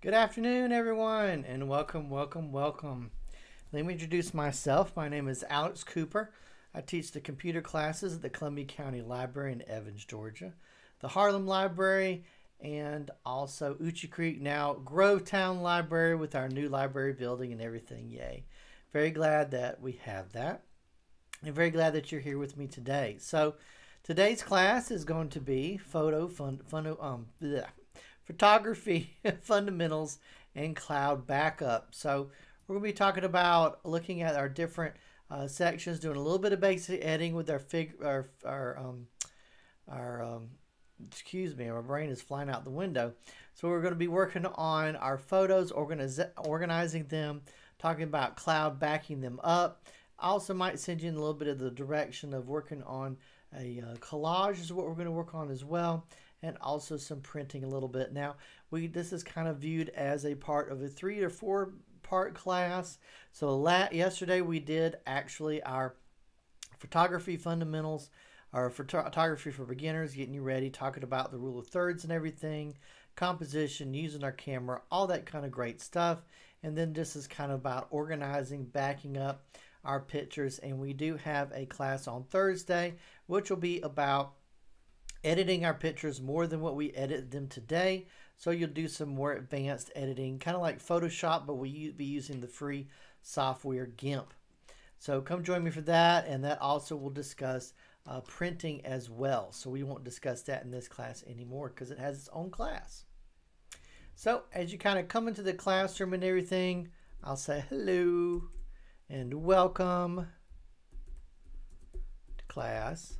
Good afternoon, everyone, and welcome, welcome, welcome. Let me introduce myself. My name is Alex Cooper. I teach the computer classes at the Columbia County Library in Evans, Georgia, the Harlem Library, and also Euchee Creek, now Grovetown Library with our new library building and everything. Yay. Very glad that we have that. I'm very glad that you're here with me today. So, today's class is going to be photo fun, fun um, bleh, photography fundamentals and cloud backup. So, we're going to be talking about looking at our different uh, sections, doing a little bit of basic editing with our fig, our our um, our um, excuse me, my brain is flying out the window. So we're going to be working on our photos, organiz- organizing them, talking about cloud backing them up. I also might send you in a little bit of the direction of working on a uh, collage is what we're going to work on as well and also some printing a little bit. Now, we this is kind of viewed as a part of a three or four part class. So la- yesterday we did actually our photography fundamentals, our photography for beginners, getting you ready, talking about the rule of thirds and everything, composition, using our camera, all that kind of great stuff. And then this is kind of about organizing, backing up our pictures. And we do have a class on Thursday, which will be about editing our pictures more than what we edit them today. So you'll do some more advanced editing, kind of like Photoshop, but we'll be using the free software GIMP. So come join me for that, and that also will discuss uh, printing as well. So we won't discuss that in this class anymore because it has its own class. So as you kind of come into the classroom and everything, I'll say hello and welcome to class.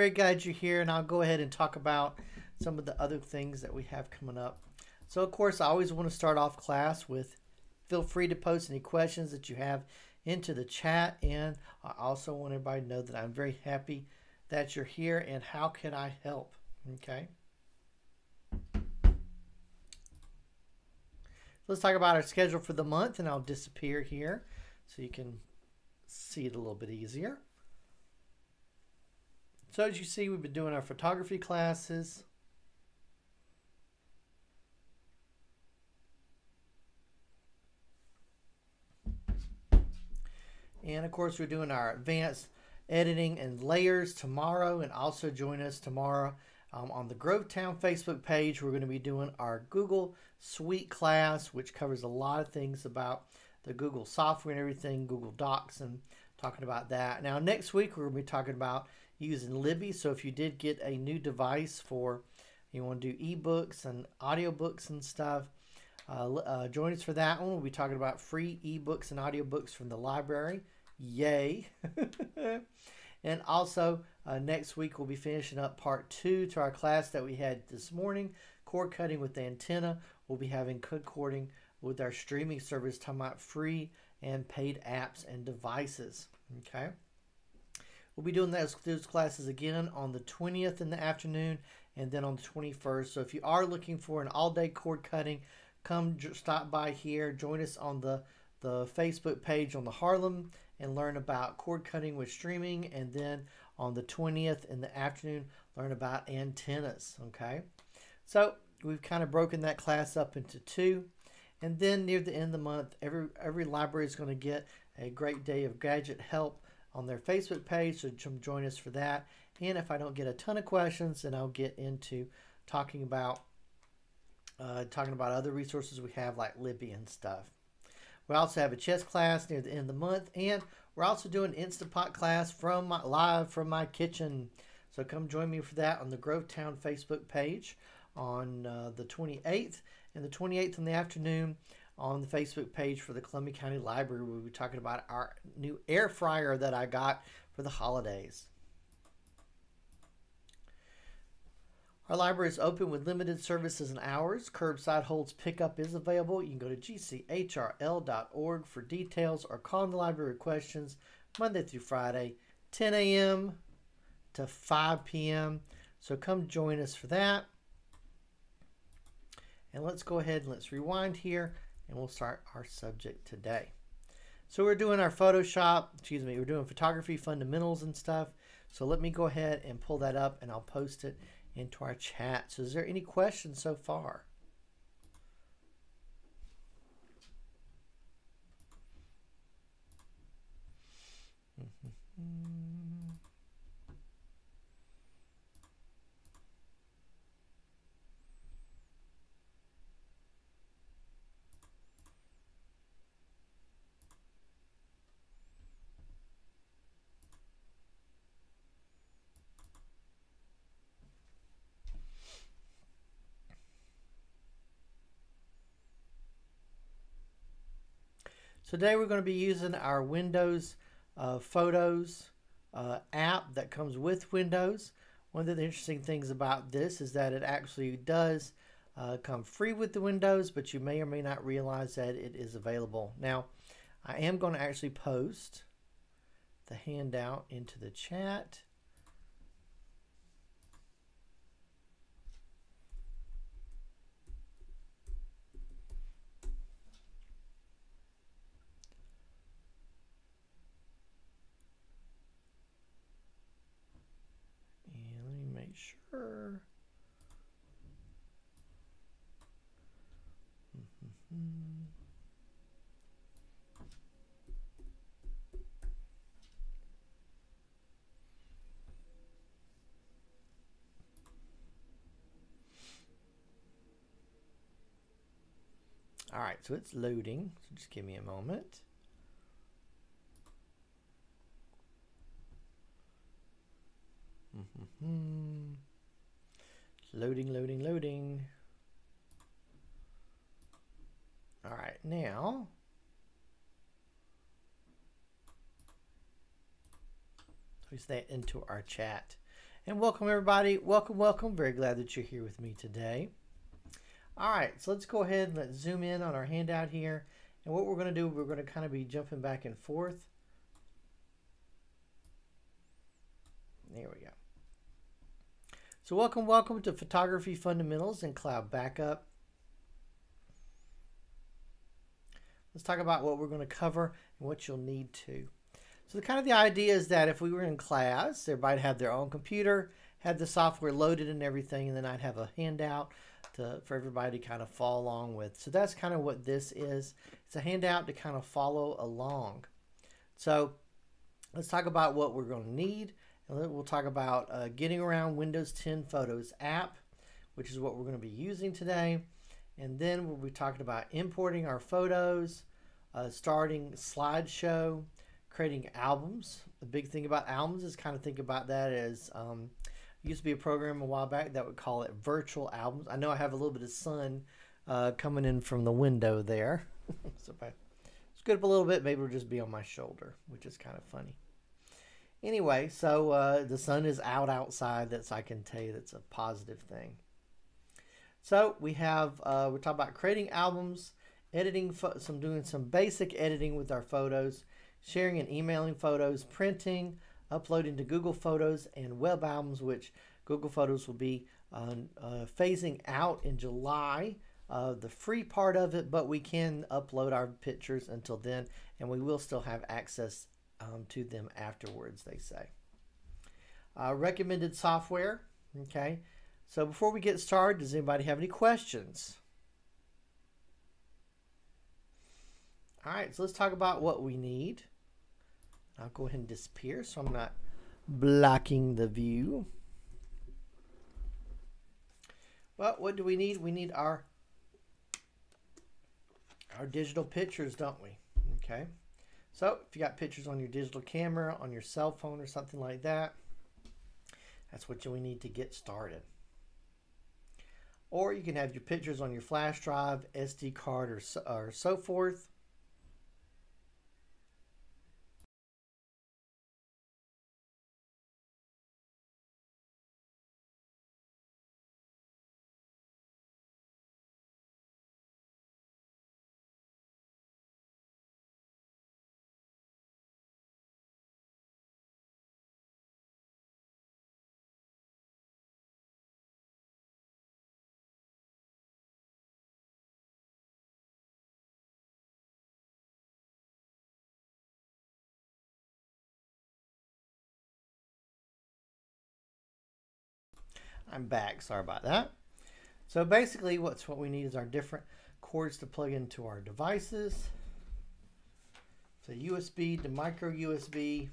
Very glad you're here, and I'll go ahead and talk about some of the other things that we have coming up. So, of course, I always want to start off class with feel free to post any questions that you have into the chat. And I also want everybody to know that I'm very happy that you're here and how can I help? Okay. Let's talk about our schedule for the month, and I'll disappear here so you can see it a little bit easier. So as you see, we've been doing our photography classes. And of course, we're doing our advanced editing and layers tomorrow. And also join us tomorrow um, on the Grovetown Facebook page. We're going to be doing our Google Suite class, which covers a lot of things about the Google software and everything, Google Docs, and talking about that. Now, next week, we're going to be talking about using Libby. So if you did get a new device for you want to do ebooks and audiobooks and stuff, uh, uh, join us for that one. We'll be talking about free ebooks and audiobooks from the library. Yay! and also, uh, next week we'll be finishing up part two to our class that we had this morning cord cutting with the antenna. We'll be having cord cording with our streaming service, talking about free and paid apps and devices. Okay. We'll be doing those, those classes again on the 20th in the afternoon and then on the 21st. So if you are looking for an all-day cord cutting, come stop by here. Join us on the, the Facebook page on the Harlem and learn about cord cutting with streaming. And then on the 20th in the afternoon, learn about antennas. Okay. So we've kind of broken that class up into two. And then near the end of the month, every, every library is going to get a great day of gadget help on their Facebook page, so come join us for that. And if I don't get a ton of questions, then I'll get into talking about uh, talking about other resources we have like Libby and stuff. We also have a chess class near the end of the month, and we're also doing Instapot class from my, live from my kitchen. So come join me for that on the Grovetown Facebook page on uh, the 28th and the 28th in the afternoon on the Facebook page for the Columbia County Library. We'll be talking about our new air fryer that I got for the holidays. Our library is open with limited services and hours. Curbside holds pickup is available. You can go to gchrl.org for details or call the library questions Monday through Friday, 10 a.m. to 5 p.m. So come join us for that. And let's go ahead and let's rewind here and we'll start our subject today. So we're doing our Photoshop, excuse me, we're doing photography fundamentals and stuff. So let me go ahead and pull that up and I'll post it into our chat. So is there any questions so far? Today we're going to be using our Windows uh, Photos uh, app that comes with Windows. One of the interesting things about this is that it actually does uh, come free with the Windows, but you may or may not realize that it is available. Now, I am going to actually post the handout into the chat. sure. All right, so it's loading. So just give me a moment. Mm-hmm. Loading, loading, loading. All right, now place that into our chat. And welcome everybody. Welcome, welcome. Very glad that you're here with me today. All right, so let's go ahead and let's zoom in on our handout here. And what we're going to do, we're going to kind of be jumping back and forth. There we go. So welcome, welcome to Photography Fundamentals and Cloud Backup. Let's talk about what we're going to cover and what you'll need to. So the kind of the idea is that if we were in class, everybody had their own computer, had the software loaded and everything, and then I'd have a handout to, for everybody to kind of follow along with. So that's kind of what this is. It's a handout to kind of follow along. So let's talk about what we're going to need And We'll talk about uh, getting around Windows 10 Photos app, which is what we're going to be using today. And then we'll be talking about importing our photos, uh, starting slideshow, creating albums. The big thing about albums is kind of think about that as um, used to be a program a while back that would call it virtual albums. I know I have a little bit of sun uh, coming in from the window there. so if I scoot up a little bit, maybe it'll just be on my shoulder, which is kind of funny. Anyway, so uh, the sun is out outside. That's I can tell you that's a positive thing. So we have uh, we're talking about creating albums, editing some doing some basic editing with our photos, sharing and emailing photos, printing, uploading to Google Photos and web albums, which Google Photos will be uh, uh, phasing out in July. Uh, the free part of it, but we can upload our pictures until then, and we will still have access um, to them afterwards, they say. Uh, recommended software. Okay. So before we get started, does anybody have any questions? All right, so let's talk about what we need. I'll go ahead and disappear so I'm not blocking the view. Well, what do we need? We need our our digital pictures, don't we? Okay. So if you got pictures on your digital camera, on your cell phone or something like that, that's what we need to get started. Or you can have your pictures on your flash drive, SD card, or so, or so forth. I'm back. Sorry about that. So basically, what's what we need is our different cords to plug into our devices. So USB to micro USB.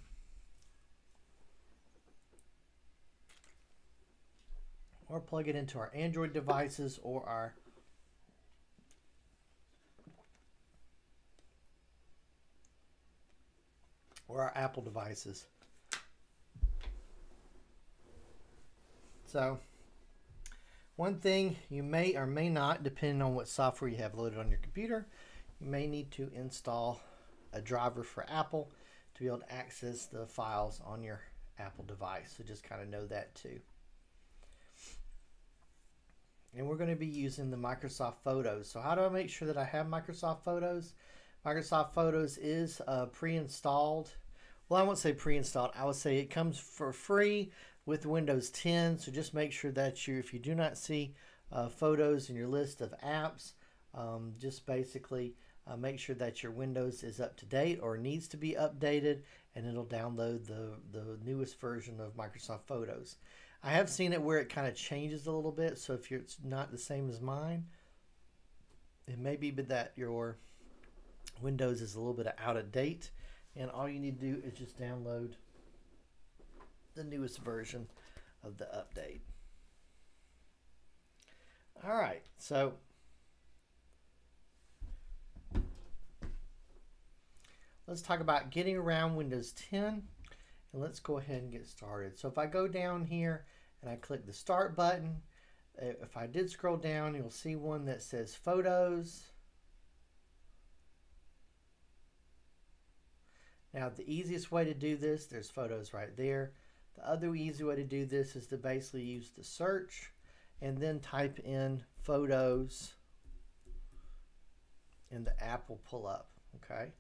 Or plug it into our Android devices or our or our Apple devices. So one thing you may or may not, depending on what software you have loaded on your computer, you may need to install a driver for Apple to be able to access the files on your Apple device. So just kind of know that too. And we're going to be using the Microsoft Photos. So how do I make sure that I have Microsoft Photos? Microsoft Photos is uh, pre-installed. Well, I won't say pre-installed. I would say it comes for free with Windows 10. So just make sure that you, if you do not see uh, photos in your list of apps, um, just basically uh, make sure that your Windows is up to date or needs to be updated, and it'll download the the newest version of Microsoft Photos. I have seen it where it kind of changes a little bit. So if it's not the same as mine, it may be that your Windows is a little bit out of date, and all you need to do is just download the newest version of the update. All right, so let's talk about getting around Windows 10 and let's go ahead and get started. So if I go down here and I click the start button, if I did scroll down, you'll see one that says photos. Now the easiest way to do this, there's photos right there. The other easy way to do this is to basically use the search and then type in photos and the app will pull up, okay?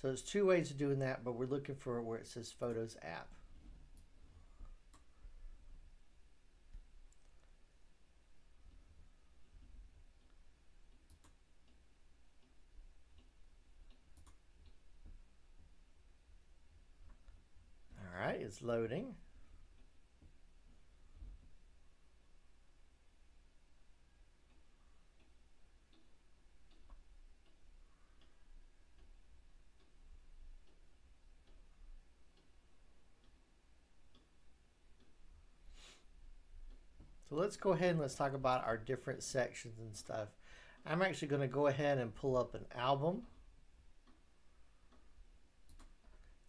So there's two ways of doing that, but we're looking for where it says Photos app. It's loading. So let's go ahead and let's talk about our different sections and stuff. I'm actually going to go ahead and pull up an album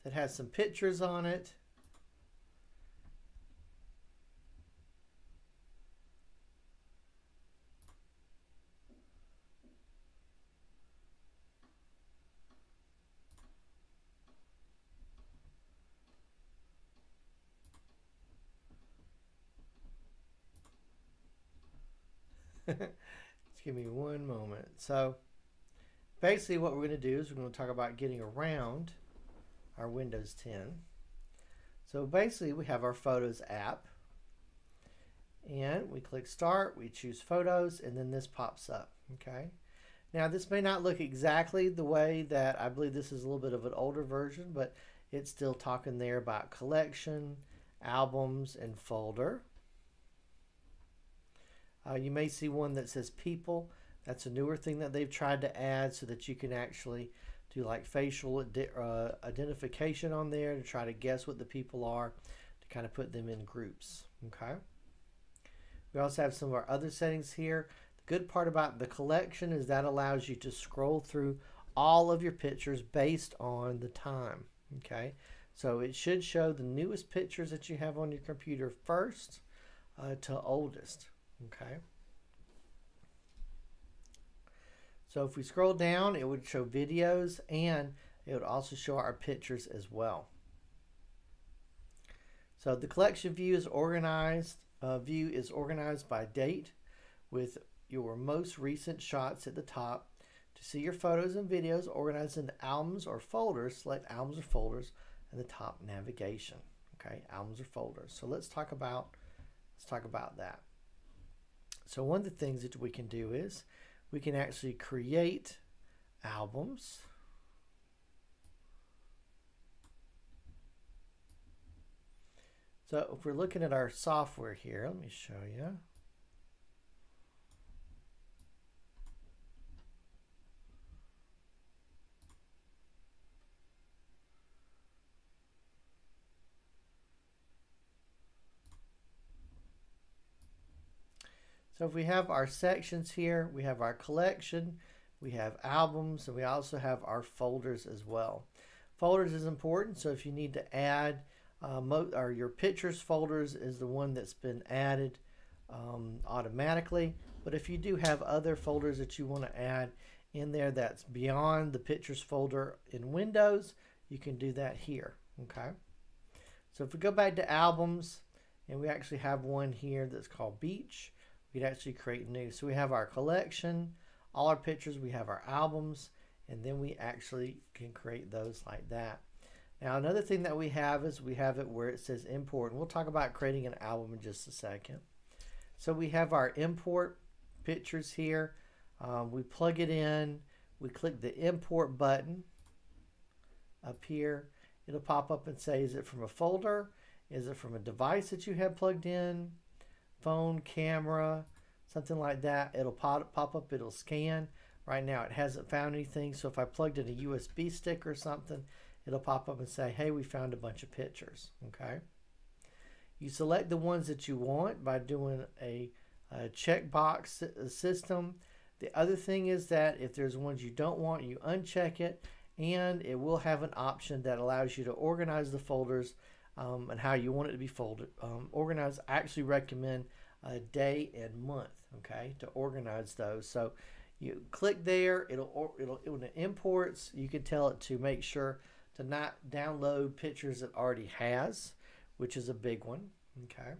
that has some pictures on it. Just give me one moment. So basically what we're going to do is we're going to talk about getting around our Windows 10. So basically we have our Photos app and we click start, we choose photos and then this pops up. Okay. Now this may not look exactly the way that I believe this is a little bit of an older version, but it's still talking there about collection, albums, and folder. Uh, you may see one that says people. That's a newer thing that they've tried to add so that you can actually do like facial uh, identification on there to try to guess what the people are to kind of put them in groups. Okay. We also have some of our other settings here. The good part about the collection is that allows you to scroll through all of your pictures based on the time. Okay. So it should show the newest pictures that you have on your computer first uh, to oldest. Okay. So if we scroll down, it would show videos and it would also show our pictures as well. So the collection view is organized. Uh, view is organized by date with your most recent shots at the top. To see your photos and videos organized into albums or folders, select albums or folders in the top navigation. Okay, albums or folders. So let's talk about let's talk about that. So one of the things that we can do is we can actually create albums. So if we're looking at our software here, let me show you. So if we have our sections here, we have our collection, we have albums, and we also have our folders as well. Folders is important, so if you need to add, uh, or your pictures folders is the one that's been added um, automatically. But if you do have other folders that you want to add in there that's beyond the pictures folder in Windows, you can do that here, okay? So if we go back to albums, and we actually have one here that's called Beach, could actually create new. So we have our collection, all our pictures, we have our albums, and then we actually can create those like that. Now another thing that we have is we have it where it says import, and we'll talk about creating an album in just a second. So we have our import pictures here. Um, we plug it in, we click the import button up here. It'll pop up and say, is it from a folder? Is it from a device that you have plugged in? Phone, camera, something like that. It'll pop, pop up, it'll scan. Right now it hasn't found anything, so if I plugged in a USB stick or something, it'll pop up and say, hey, we found a bunch of pictures, okay? You select the ones that you want by doing a, a checkbox system. The other thing is that if there's ones you don't want, you uncheck it, and it will have an option that allows you to organize the folders um, and how you want it to be folded. Um, organize, I actually recommend a day and month, okay, to organize those. So you click there, it'll, it'll, when it imports, you can tell it to make sure to not download pictures it already has, which is a big one, okay.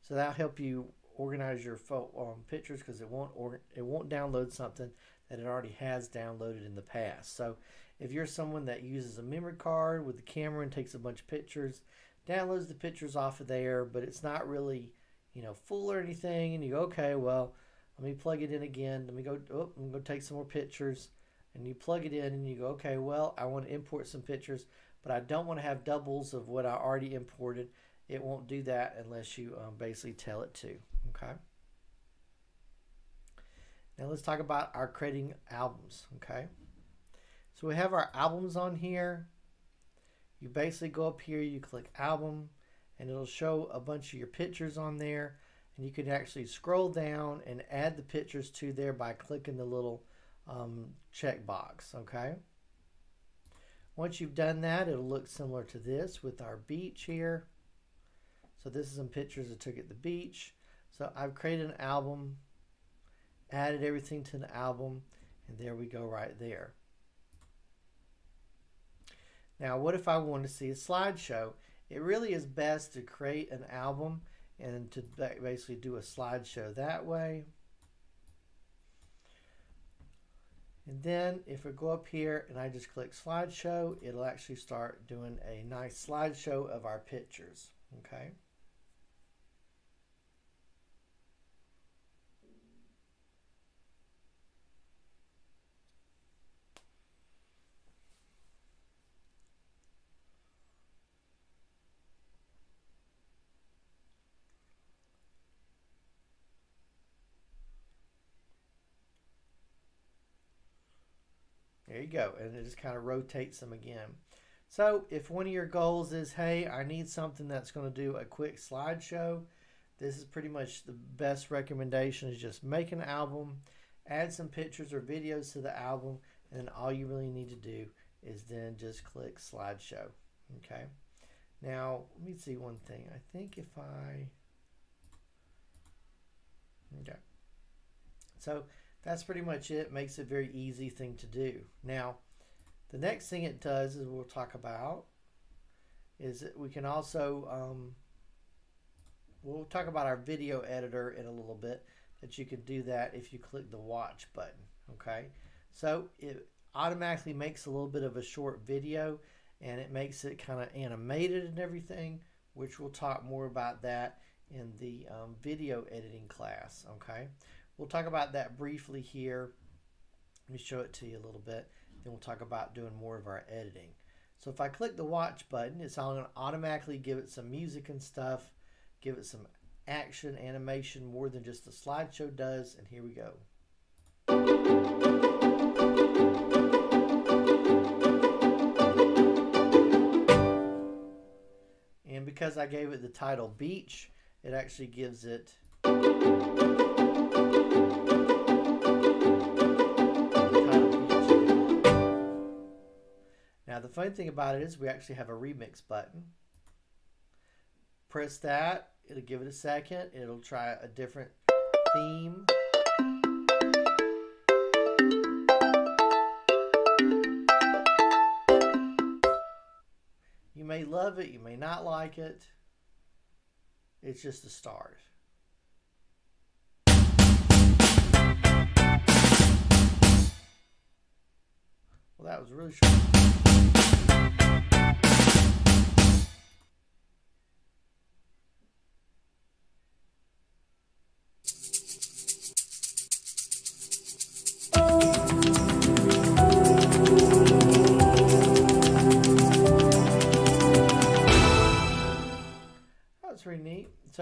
So that'll help you organize your um, pictures because it won't or it won't download something that it already has downloaded in the past. So if you're someone that uses a memory card with the camera and takes a bunch of pictures, downloads the pictures off of there, but it's not really, you know, full or anything. And you go, okay, well, let me plug it in again. Let me go, oh, I'm going to take some more pictures. And you plug it in and you go, okay, well, I want to import some pictures, but I don't want to have doubles of what I already imported. It won't do that unless you um, basically tell it to, okay? Now let's talk about our creating albums, okay? So we have our albums on here you basically go up here, you click album, and it'll show a bunch of your pictures on there. And you can actually scroll down and add the pictures to there by clicking the little um, check box, okay? Once you've done that, it'll look similar to this with our beach here. So this is some pictures I took at the beach. So I've created an album, added everything to the album, and there we go right there. Now, what if I want to see a slideshow? It really is best to create an album and to basically do a slideshow that way. And then if I go up here and I just click slideshow, it'll actually start doing a nice slideshow of our pictures. Okay. Go. And it just kind of rotates them again. So if one of your goals is, hey, I need something that's going to do a quick slideshow, this is pretty much the best recommendation is just make an album, add some pictures or videos to the album, and then all you really need to do is then just click slideshow. Okay. Now, let me see one thing. I think if I, okay. So that's pretty much it. Makes it a very easy thing to do. Now, the next thing it does is we'll talk about is that we can also um, we'll talk about our video editor in a little bit that you can do that if you click the watch button okay so it automatically makes a little bit of a short video and it makes it kind of animated and everything which we'll talk more about that in the um, video editing class okay We'll talk about that briefly here. Let me show it to you a little bit. Then we'll talk about doing more of our editing. So if I click the watch button, it's all going to automatically give it some music and stuff, give it some action, animation, more than just the slideshow does. And here we go. And because I gave it the title Beach, it actually gives it Now the funny thing about it is we actually have a remix button. Press that, it'll give it a second, it'll try a different theme. You may love it, you may not like it. It's just a start. Well, that was really short.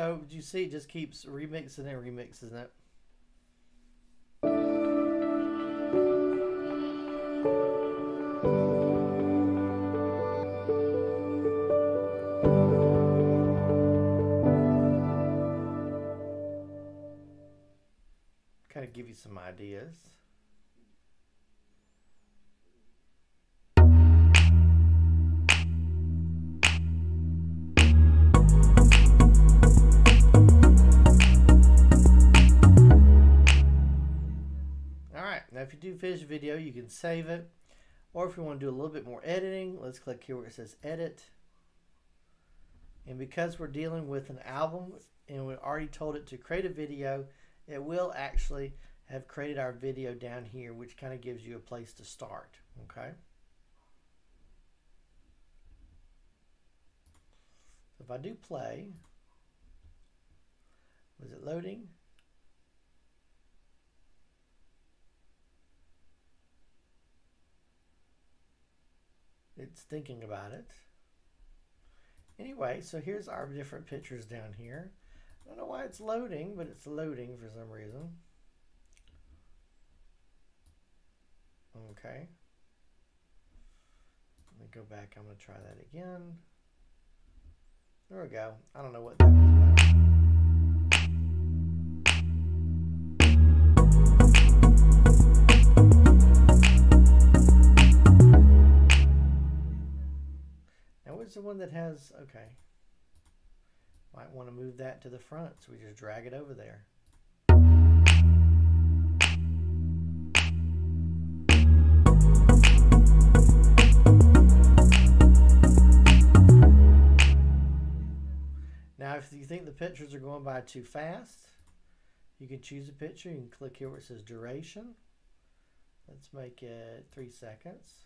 So, you see, it just keeps remixing and remixing it. Kind of give you some ideas. Now you finish a video, you can save it. Or if you want to do a little bit more editing, let's click here where it says edit. And because we're dealing with an album and we already told it to create a video, it will actually have created our video down here, which kind of gives you a place to start. Okay. If I do play, was it loading? It's thinking about it. Anyway, so here's our different pictures down here. I don't know why it's loading, but it's loading for some reason. Okay. Let me go back. I'm going to try that again. There we go. I don't know what that was about. The one that has, okay. Might want to move that to the front, so we just drag it over there. Now, if you think the pictures are going by too fast, you can choose a picture. You can click here where it says duration. Let's make it three seconds.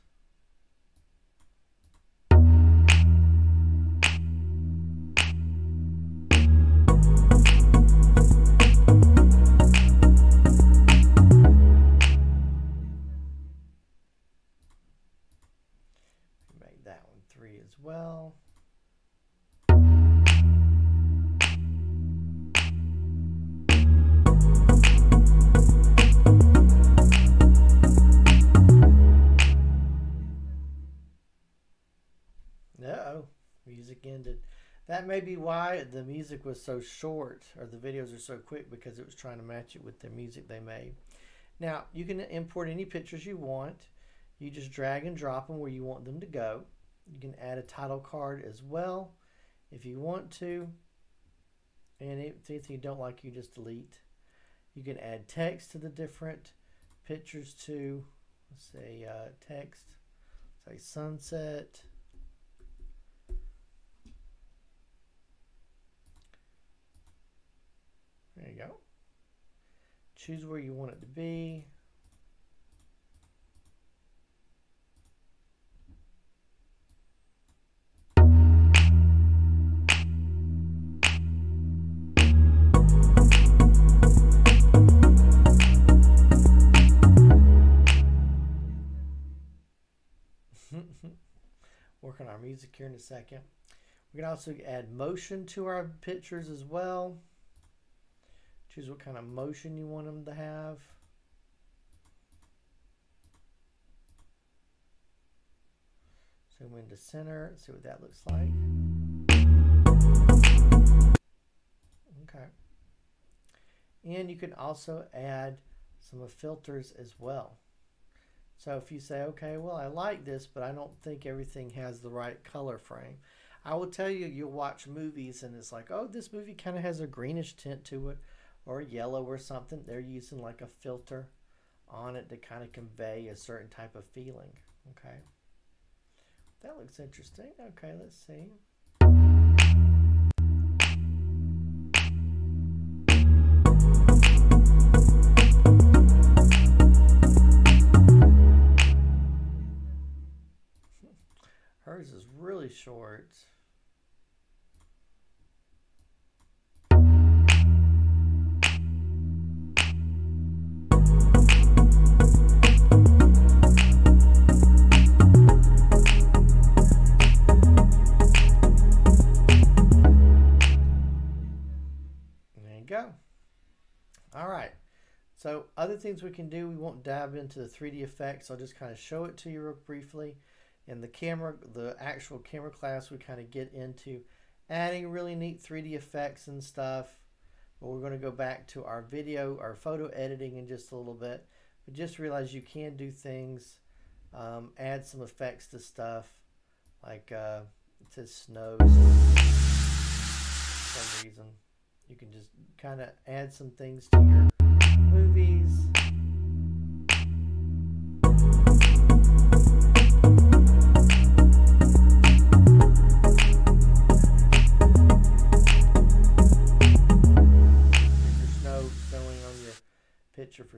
Well. No, music ended. That may be why the music was so short or the videos are so quick because it was trying to match it with the music they made. Now, you can import any pictures you want. You just drag and drop them where you want them to go. You can add a title card as well if you want to. And if anything you don't like, you just delete. You can add text to the different pictures too. Let's say uh, text, say sunset. There you go. Choose where you want it to be. Work on our music here in a second. We can also add motion to our pictures as well. Choose what kind of motion you want them to have. Zoom into center, see what that looks like. Okay. And you can also add some of filters as well. So if you say, okay, well, I like this, but I don't think everything has the right color frame. I will tell you, you'll watch movies and it's like, oh, this movie kind of has a greenish tint to it or yellow or something. They're using like a filter on it to kind of convey a certain type of feeling. Okay. That looks interesting. Okay, let's see. Really short. There you go. All right. So other things we can do, we won't dive into the 3D effects. I'll just kind of show it to you real briefly. In the camera, the actual camera class, we kind of get into adding really neat 3D effects and stuff. But we're going to go back to our video, our photo editing in just a little bit. But just realize you can do things, um, add some effects to stuff, like uh, it says snows for some reason. You can just kind of add some things to your movies.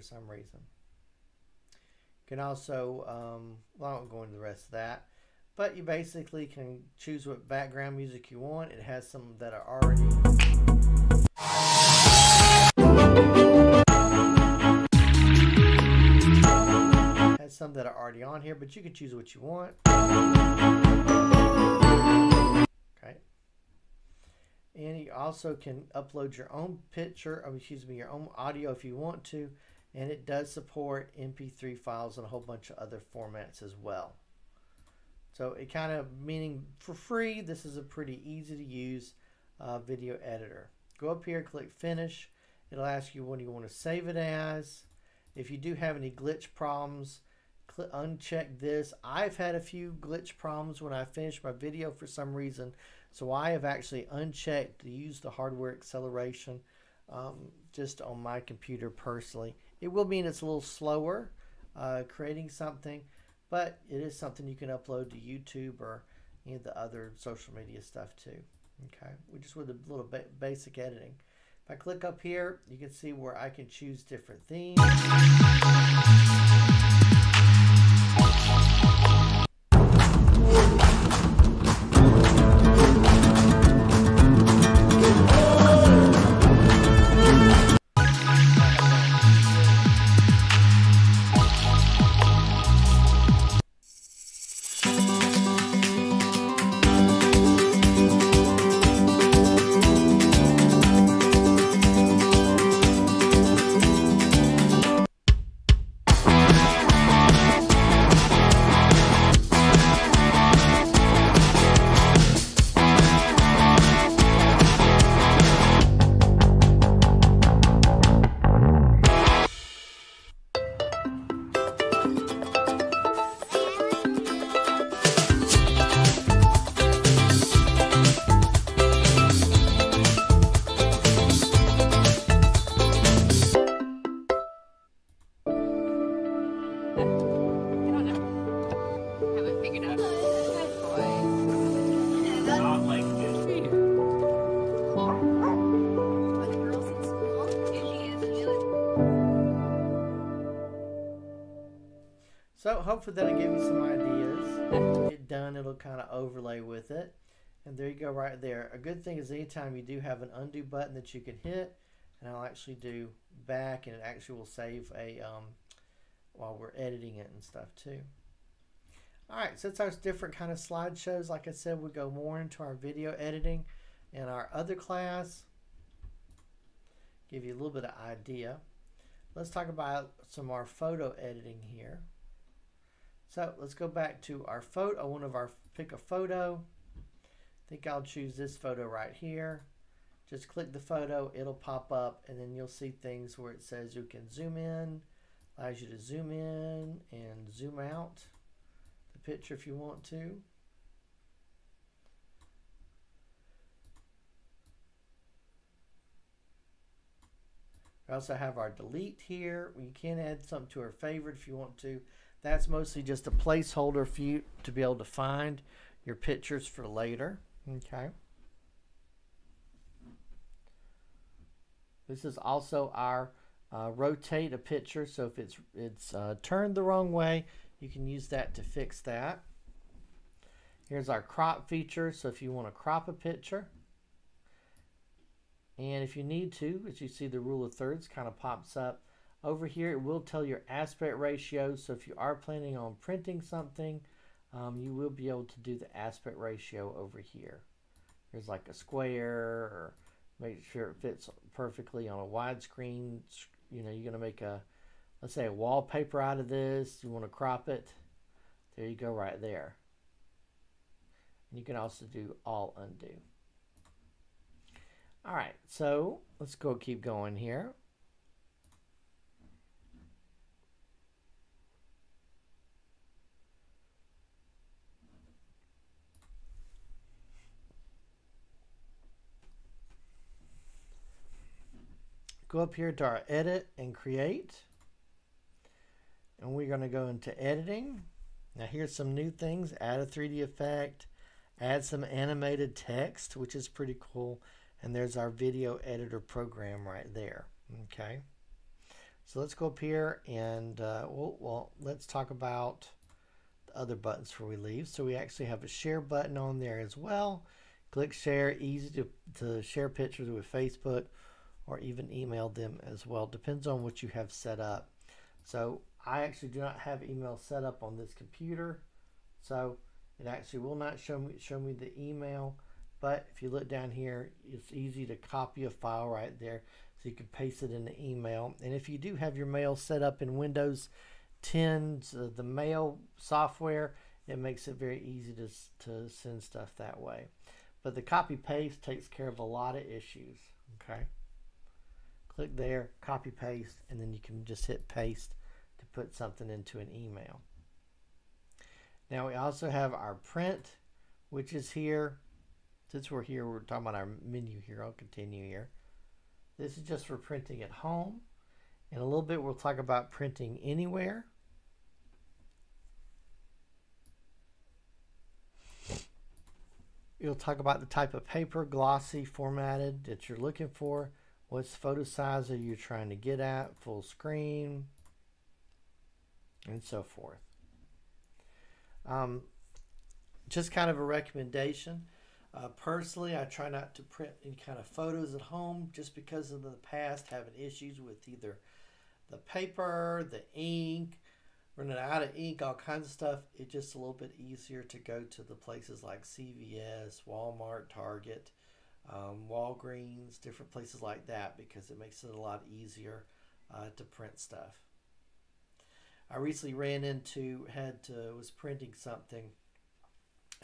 For some reason. You can also, um, well, I won't go into the rest of that, but you basically can choose what background music you want. It has some that are already some that are already on here, but you can choose what you want. Okay. And you also can upload your own picture, excuse me, your own audio if you want to. And it does support MP3 files and a whole bunch of other formats as well. So it kind of meaning for free, this is a pretty easy to use uh, video editor. Go up here, click finish. It'll ask you what do you want to save it as. If you do have any glitch problems, uncheck this. I've had a few glitch problems when I finish my video for some reason. So I have actually unchecked to use the hardware acceleration um, just on my computer personally. It will mean it's a little slower uh, creating something, but it is something you can upload to YouTube or any of the other social media stuff too. Okay, we just with a little ba basic editing. If I click up here, you can see where I can choose different themes. Hopefully that'll give you some ideas. Done, it'll kind of overlay with it. And there you go right there. A good thing is anytime you do have an undo button that you can hit, and I'll actually do back and it actually will save a um, while we're editing it and stuff too. All right, since our different kind of slideshows, like I said, we go more into our video editing in our other class. Give you a little bit of idea. Let's talk about some more photo editing here. So let's go back to our photo. Uh, one of our pick a photo. I think I'll choose this photo right here. Just click the photo, it'll pop up, and then you'll see things where it says you can zoom in, allows you to zoom in and zoom out the picture if you want to. We also have our delete here. You can add something to our favorite if you want to. That's mostly just a placeholder for you to be able to find your pictures for later. Okay. This is also our uh, rotate a picture. So if it's it's uh, turned the wrong way, you can use that to fix that. Here's our crop feature. So if you want to crop a picture, and if you need to, as you see the rule of thirds kind of pops up. Over here, it will tell your aspect ratio. So if you are planning on printing something, um, you will be able to do the aspect ratio over here. There's like a square or make sure it fits perfectly on a widescreen. You know, you're going to make a, let's say a wallpaper out of this. You want to crop it. There you go right there. And you can also do all undo. All right, so let's go keep going here. Go up here to our edit and create. And we're going to go into editing. Now here's some new things. Add a 3D effect. Add some animated text, which is pretty cool and there's our video editor program right there okay so let's go up here and uh, well, well let's talk about the other buttons before we leave so we actually have a share button on there as well click share easy to, to share pictures with Facebook or even email them as well depends on what you have set up so I actually do not have email set up on this computer so it actually will not show me show me the email but if you look down here, it's easy to copy a file right there. So you can paste it in the email. And if you do have your mail set up in Windows 10, uh, the mail software, it makes it very easy to, to send stuff that way. But the copy paste takes care of a lot of issues. Okay. Click there, copy paste, and then you can just hit paste to put something into an email. Now we also have our print, which is here since we're here, we're talking about our menu here. I'll continue here. This is just for printing at home. In a little bit, we'll talk about printing anywhere. You'll talk about the type of paper, glossy, formatted that you're looking for. What's photo size are you trying to get at? Full screen, and so forth. Um, just kind of a recommendation. Uh, personally, I try not to print any kind of photos at home just because of the past having issues with either the paper, the ink, running out of ink, all kinds of stuff. It's just a little bit easier to go to the places like CVS, Walmart, Target, um, Walgreens, different places like that because it makes it a lot easier uh, to print stuff. I recently ran into had to was printing something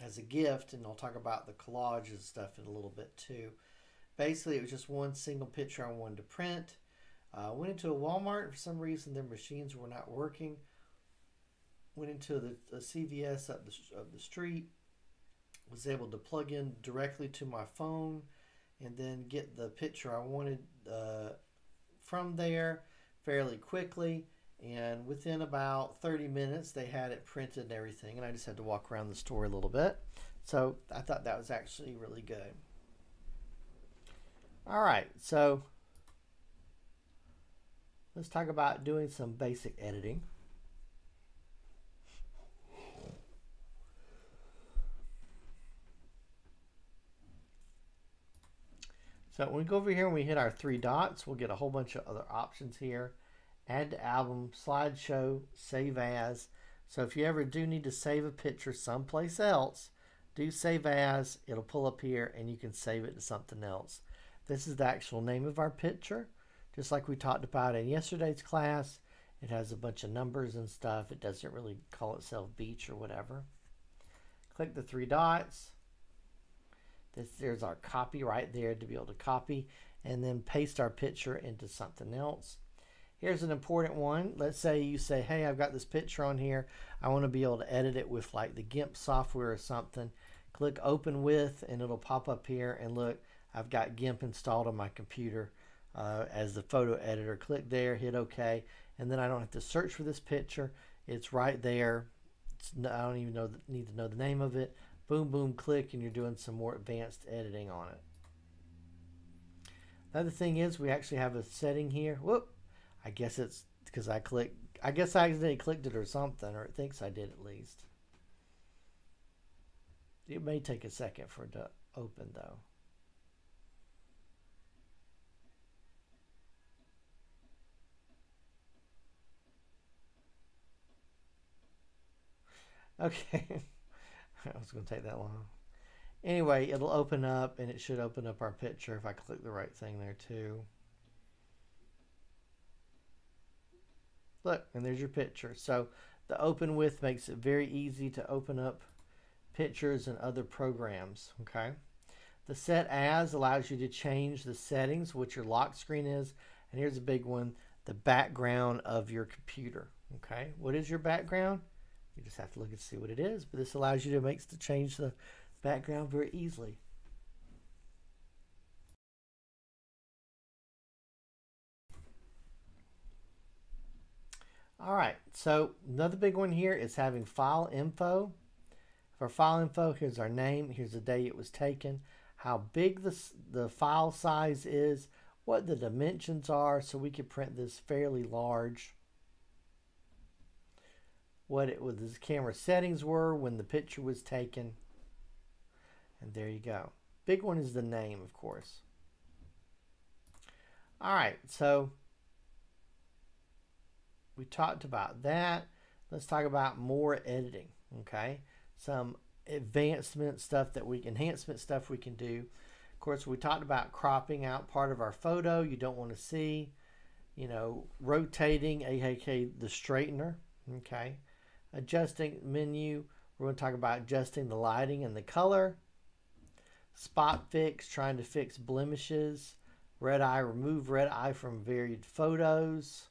as a gift, and I'll talk about the collage and stuff in a little bit too. Basically, it was just one single picture I wanted to print. Uh, went into a Walmart for some reason their machines were not working. Went into the, the CVS up the, up the street. Was able to plug in directly to my phone and then get the picture I wanted uh, from there fairly quickly and within about 30 minutes, they had it printed and everything. And I just had to walk around the store a little bit. So I thought that was actually really good. All right, so let's talk about doing some basic editing. So when we go over here and we hit our three dots, we'll get a whole bunch of other options here add to album, slideshow, save as. So if you ever do need to save a picture someplace else, do save as. It'll pull up here and you can save it to something else. This is the actual name of our picture. Just like we talked about in yesterday's class, it has a bunch of numbers and stuff. It doesn't really call itself beach or whatever. Click the three dots. This, there's our copy right there to be able to copy and then paste our picture into something else. Here's an important one. Let's say you say, hey, I've got this picture on here. I want to be able to edit it with like the GIMP software or something. Click open with and it'll pop up here and look, I've got GIMP installed on my computer uh, as the photo editor. Click there, hit OK, and then I don't have to search for this picture. It's right there. It's, I don't even know need to know the name of it. Boom, boom, click, and you're doing some more advanced editing on it. Another thing is we actually have a setting here. Whoop, I guess it's because I clicked. I guess I accidentally clicked it or something, or it thinks I did at least. It may take a second for it to open though. Okay. I was going to take that long. Anyway, it'll open up and it should open up our picture if I click the right thing there too. Look, and there's your picture. So the open with makes it very easy to open up pictures and other programs, okay? The set as allows you to change the settings, which your lock screen is. And here's a big one, the background of your computer, okay? What is your background? You just have to look and see what it is, but this allows you to make to change the background very easily. All right, so another big one here is having file info. For file info, here's our name, here's the day it was taken, how big the, the file size is, what the dimensions are, so we could print this fairly large what it was the camera settings were when the picture was taken. And there you go. Big one is the name, of course. All right, so we talked about that. Let's talk about more editing, okay? Some advancement stuff that we enhancement stuff we can do. Of course, we talked about cropping out part of our photo you don't want to see, you know, rotating, aka the straightener, okay? Adjusting menu. We're going to talk about adjusting the lighting and the color. Spot fix, trying to fix blemishes. Red eye, remove red eye from varied photos.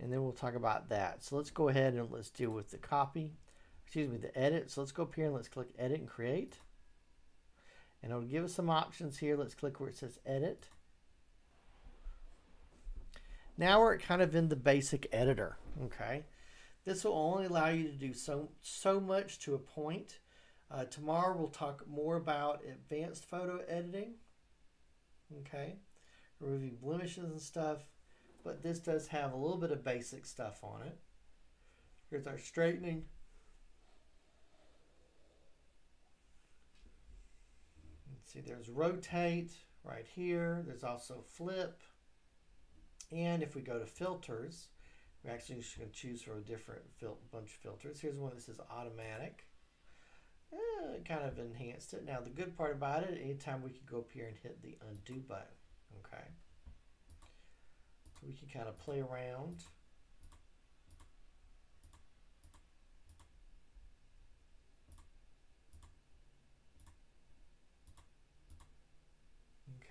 And then we'll talk about that. So let's go ahead and let's deal with the copy. Excuse me, the edit. So let's go up here and let's click edit and create. And it'll give us some options here. Let's click where it says edit. Now we're kind of in the basic editor, okay? This will only allow you to do so, so much to a point. Uh, tomorrow we'll talk more about advanced photo editing, okay? Removing blemishes and stuff, but this does have a little bit of basic stuff on it. Here's our straightening. See, there's rotate right here. There's also flip. And if we go to filters, we're actually just going to choose from a different bunch of filters. Here's one that says automatic. Eh, kind of enhanced it. Now the good part about it, anytime we can go up here and hit the undo button. Okay. We can kind of play around.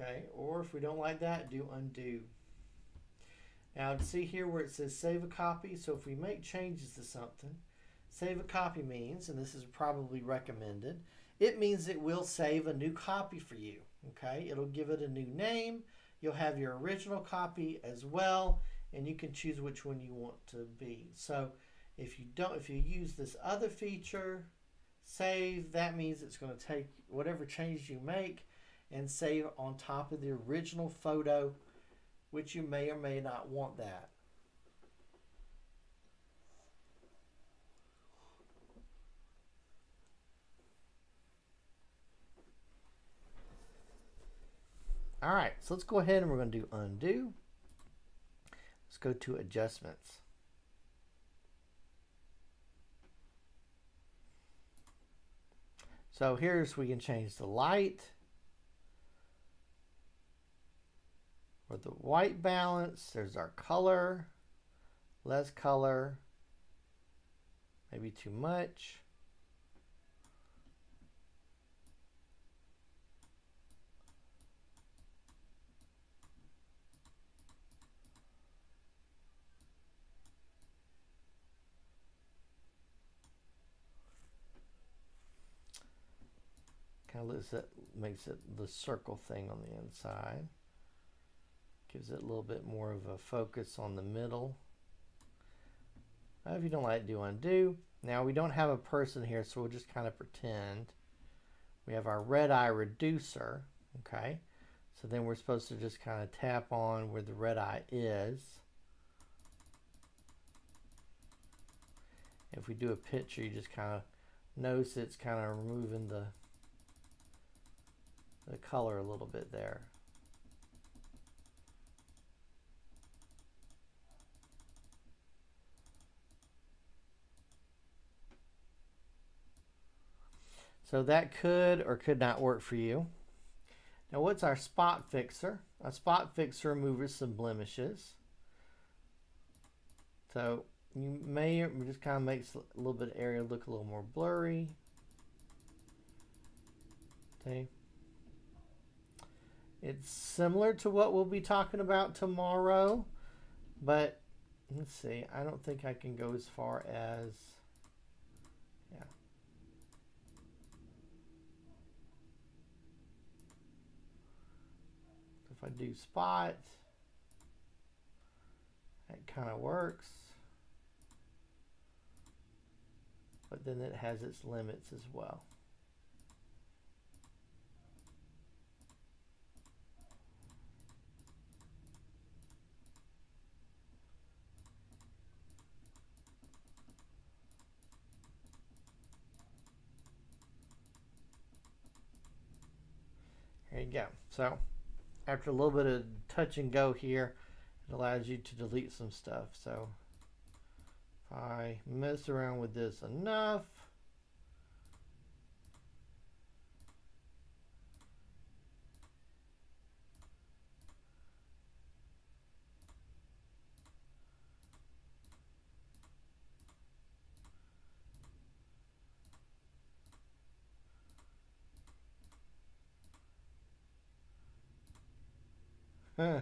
Okay, or if we don't like that, do undo. Now see here where it says save a copy. So if we make changes to something, save a copy means, and this is probably recommended, it means it will save a new copy for you. Okay, it'll give it a new name. You'll have your original copy as well, and you can choose which one you want to be. So if you don't, if you use this other feature, save, that means it's going to take whatever changes you make and save on top of the original photo which you may or may not want that. All right, so let's go ahead and we're going to do undo. Let's go to adjustments. So here's we can change the light or the white balance. There's our color, less color, maybe too much. Kind of makes it the circle thing on the inside. Gives it a little bit more of a focus on the middle. if you don't like it, do undo. Now we don't have a person here, so we'll just kind of pretend. We have our red eye reducer, okay? So then we're supposed to just kind of tap on where the red eye is. If we do a picture, you just kind of notice it's kind of removing the the color a little bit there. So that could or could not work for you. Now what's our spot fixer? A spot fixer removes some blemishes. So you may just kind of makes a little bit of area look a little more blurry. Okay. It's similar to what we'll be talking about tomorrow, but let's see. I don't think I can go as far as, yeah. If I do spot, that kind of works. But then it has its limits as well. There you go. So after a little bit of touch and go here, it allows you to delete some stuff. So if I mess around with this enough, Huh.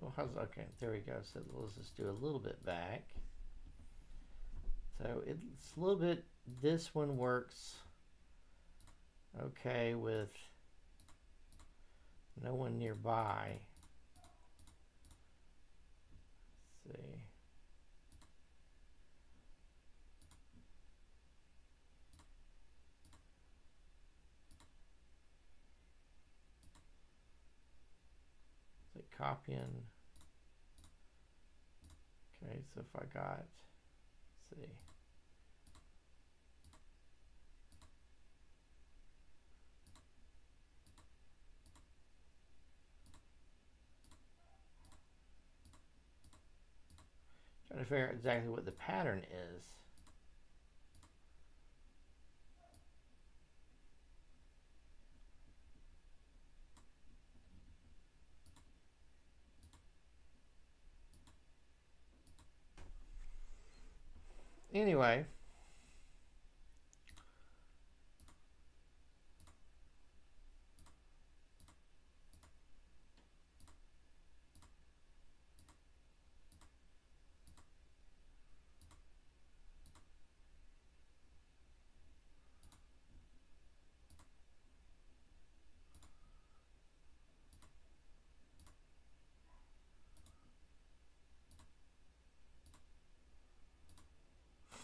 Well, how's okay? There we go. So let's just do a little bit back. So it's a little bit. This one works okay with no one nearby. Let's see. Copying. Okay, so if I got, see. Trying to figure out exactly what the pattern is. Anyway.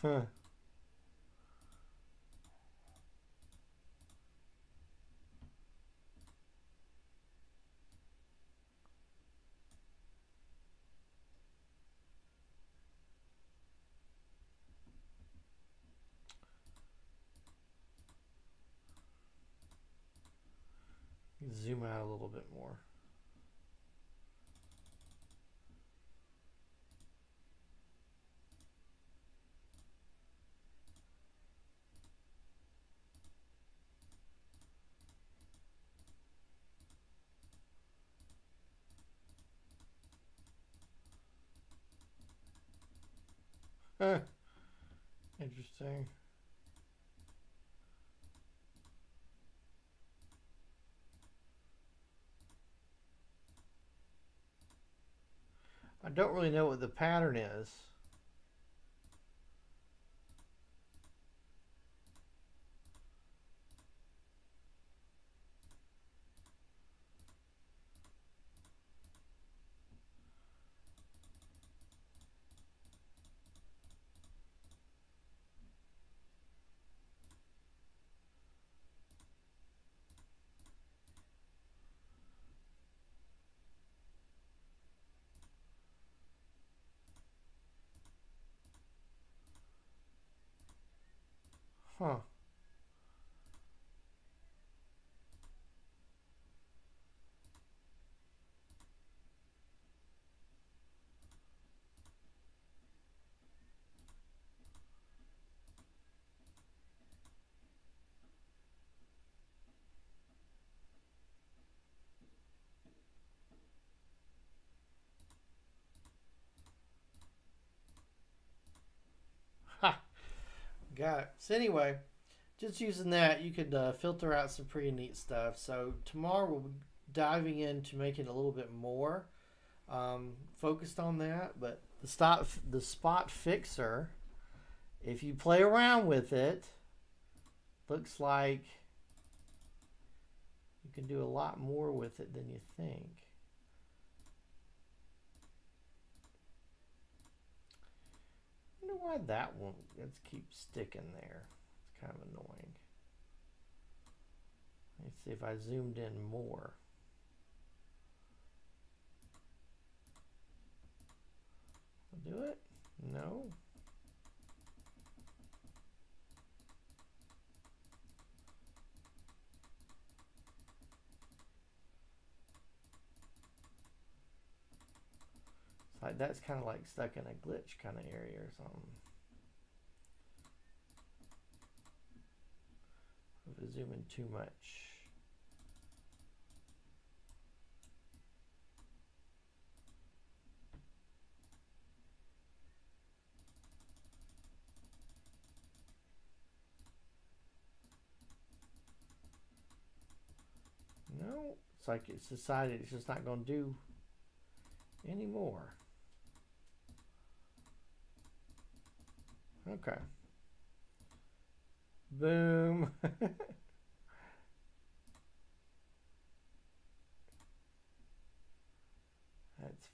Zoom out a little bit more. Interesting. I don't really know what the pattern is. Huh. Got it. So anyway, just using that, you could uh, filter out some pretty neat stuff. So tomorrow we'll be diving into making a little bit more um, focused on that. But the stop, the spot fixer, if you play around with it, looks like you can do a lot more with it than you think. I wonder why that one let's keep sticking there. It's kind of annoying. Let's see if I zoomed in more. Do it? No. Like that's kind of like stuck in a glitch kind of area or something. If I zoom in too much. No, it's like it's decided it's just not going to do anymore. Okay. Boom. That's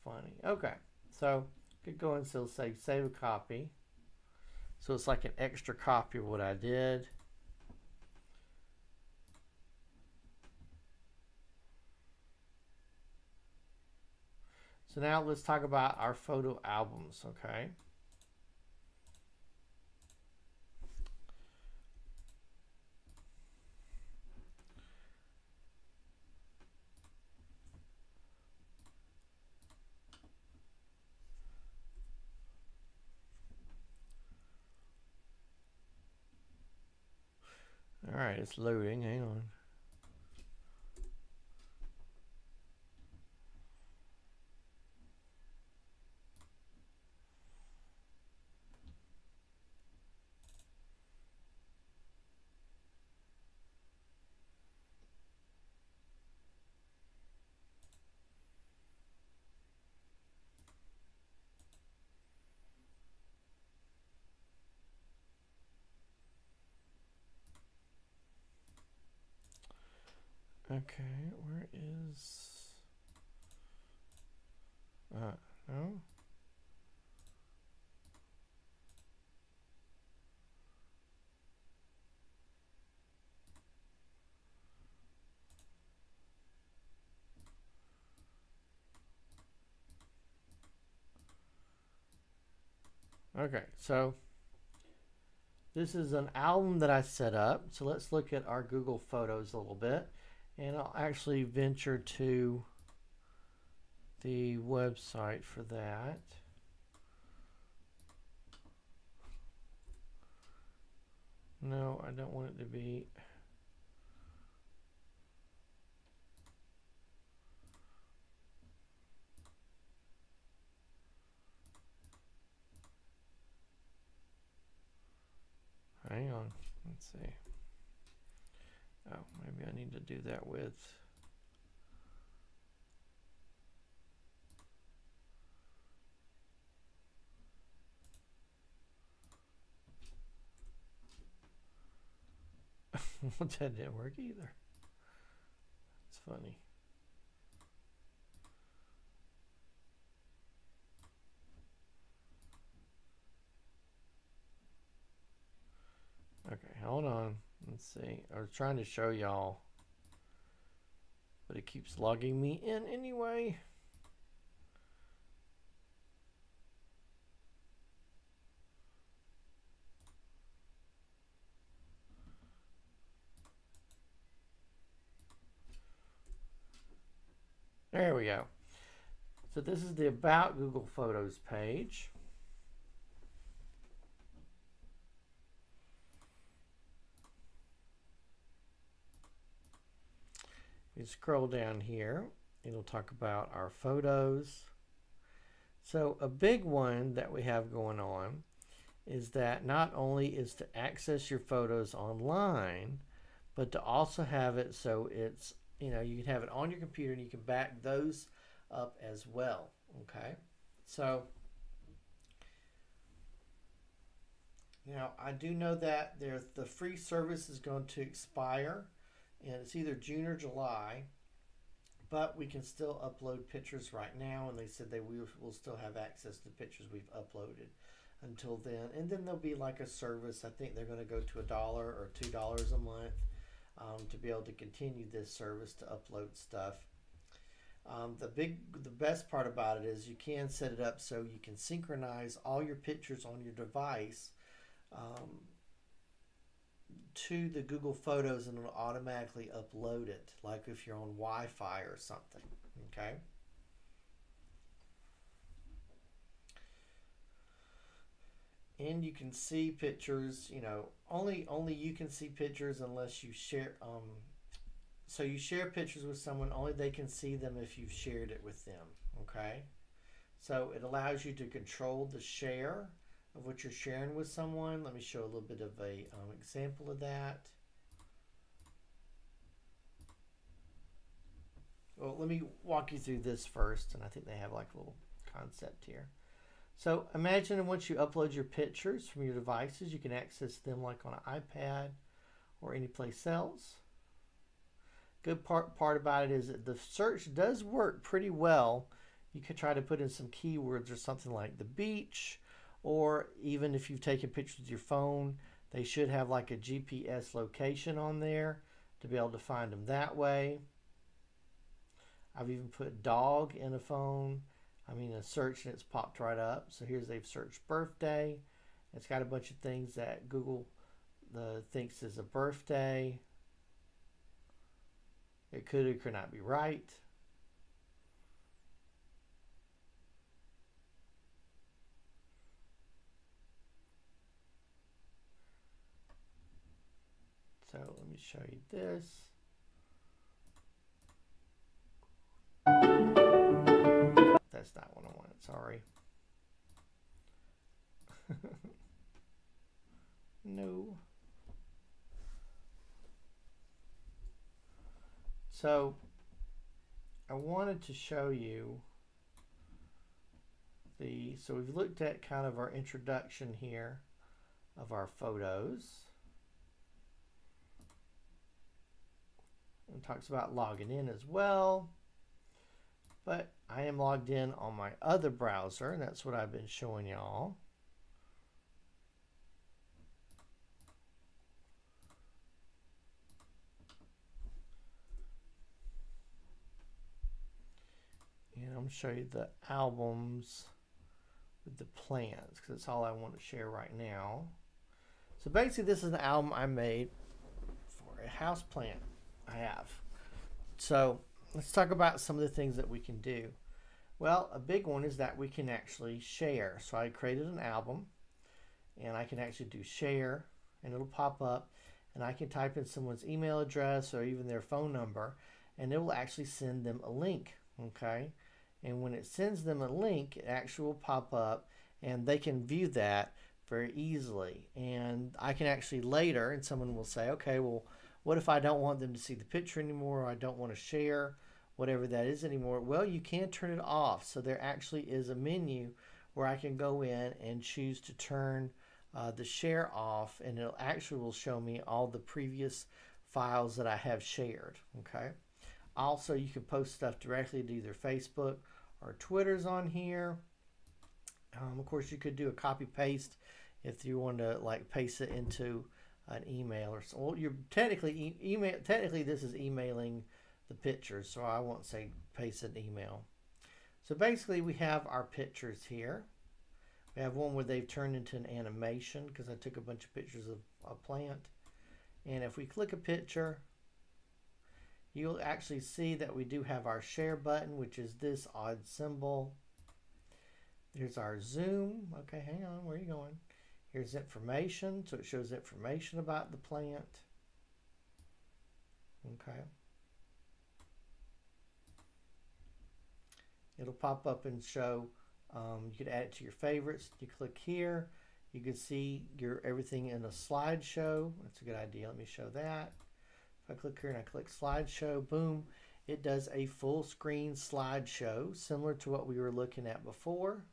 funny. Okay. So could go and still say save a copy. So it's like an extra copy of what I did. So now let's talk about our photo albums, okay? All right, it's loading. Hang on. Okay, where is... Uh, no? Okay, so this is an album that I set up. So let's look at our Google Photos a little bit. And I'll actually venture to the website for that. No, I don't want it to be. Hang on, let's see. Oh, maybe I need to do that with. that didn't work either. It's funny. Okay, hold on. Let's see. I was trying to show y'all, but it keeps logging me in anyway. There we go. So this is the About Google Photos page. You scroll down here, it'll talk about our photos. So a big one that we have going on is that not only is to access your photos online, but to also have it so it's, you know, you can have it on your computer and you can back those up as well. Okay. So now I do know that there the free service is going to expire and it's either June or July. But we can still upload pictures right now, and they said they will, still have access to pictures we've uploaded until then. And then there'll be like a service. I think they're going to go to a dollar or two dollars a month um, to be able to continue this service to upload stuff. Um, the big, the best part about it is you can set it up so you can synchronize all your pictures on your device um, to the Google Photos and it'll automatically upload it, like if you're on Wi Fi or something. Okay. And you can see pictures, you know, only only you can see pictures unless you share um so you share pictures with someone, only they can see them if you've shared it with them. Okay. So it allows you to control the share of what you're sharing with someone. Let me show a little bit of a um, example of that. Well, let me walk you through this first, and I think they have like a little concept here. So imagine once you upload your pictures from your devices, you can access them like on an iPad or any place else. Good part, part about it is that the search does work pretty well. You could try to put in some keywords or something like the beach, or even if you've taken pictures with your phone, they should have like a GPS location on there to be able to find them that way. I've even put dog in a phone. I mean, a search and it's popped right up. So here's they've searched birthday. It's got a bunch of things that Google the, thinks is a birthday. It could or could not be right. So let me show you this. That's not what I wanted, sorry. no. So I wanted to show you the, so we've looked at kind of our introduction here of our photos. It talks about logging in as well. But I am logged in on my other browser, and that's what I've been showing y'all. And I'm show you the albums with the plants because that's all I want to share right now. So basically, this is an album I made for a house plant I have. So let's talk about some of the things that we can do. Well, a big one is that we can actually share. So I created an album and I can actually do share and it'll pop up and I can type in someone's email address or even their phone number and it will actually send them a link. Okay. And when it sends them a link, it actually will pop up and they can view that very easily. And I can actually later, and someone will say, okay, well, what if I don't want them to see the picture anymore or I don't want to share whatever that is anymore? Well, you can turn it off. So there actually is a menu where I can go in and choose to turn uh, the share off and it actually will show me all the previous files that I have shared. Okay. Also, you can post stuff directly to either Facebook or Twitter's on here. Um, of course, you could do a copy paste if you want to like paste it into an email or so. Well, you're technically e- email. Technically, this is emailing the pictures, so I won't say paste an email. So basically, we have our pictures here. We have one where they've turned into an animation because I took a bunch of pictures of a plant. And if we click a picture, you'll actually see that we do have our share button, which is this odd symbol. There's our zoom. Okay, hang on, where are you going? Here's information, so it shows information about the plant. Okay. It'll pop up and show, um, you could add it to your favorites. You click here, you can see your everything in a slideshow. That's a good idea. Let me show that. If I click here and I click slideshow, boom, it does a full screen slideshow similar to what we were looking at before.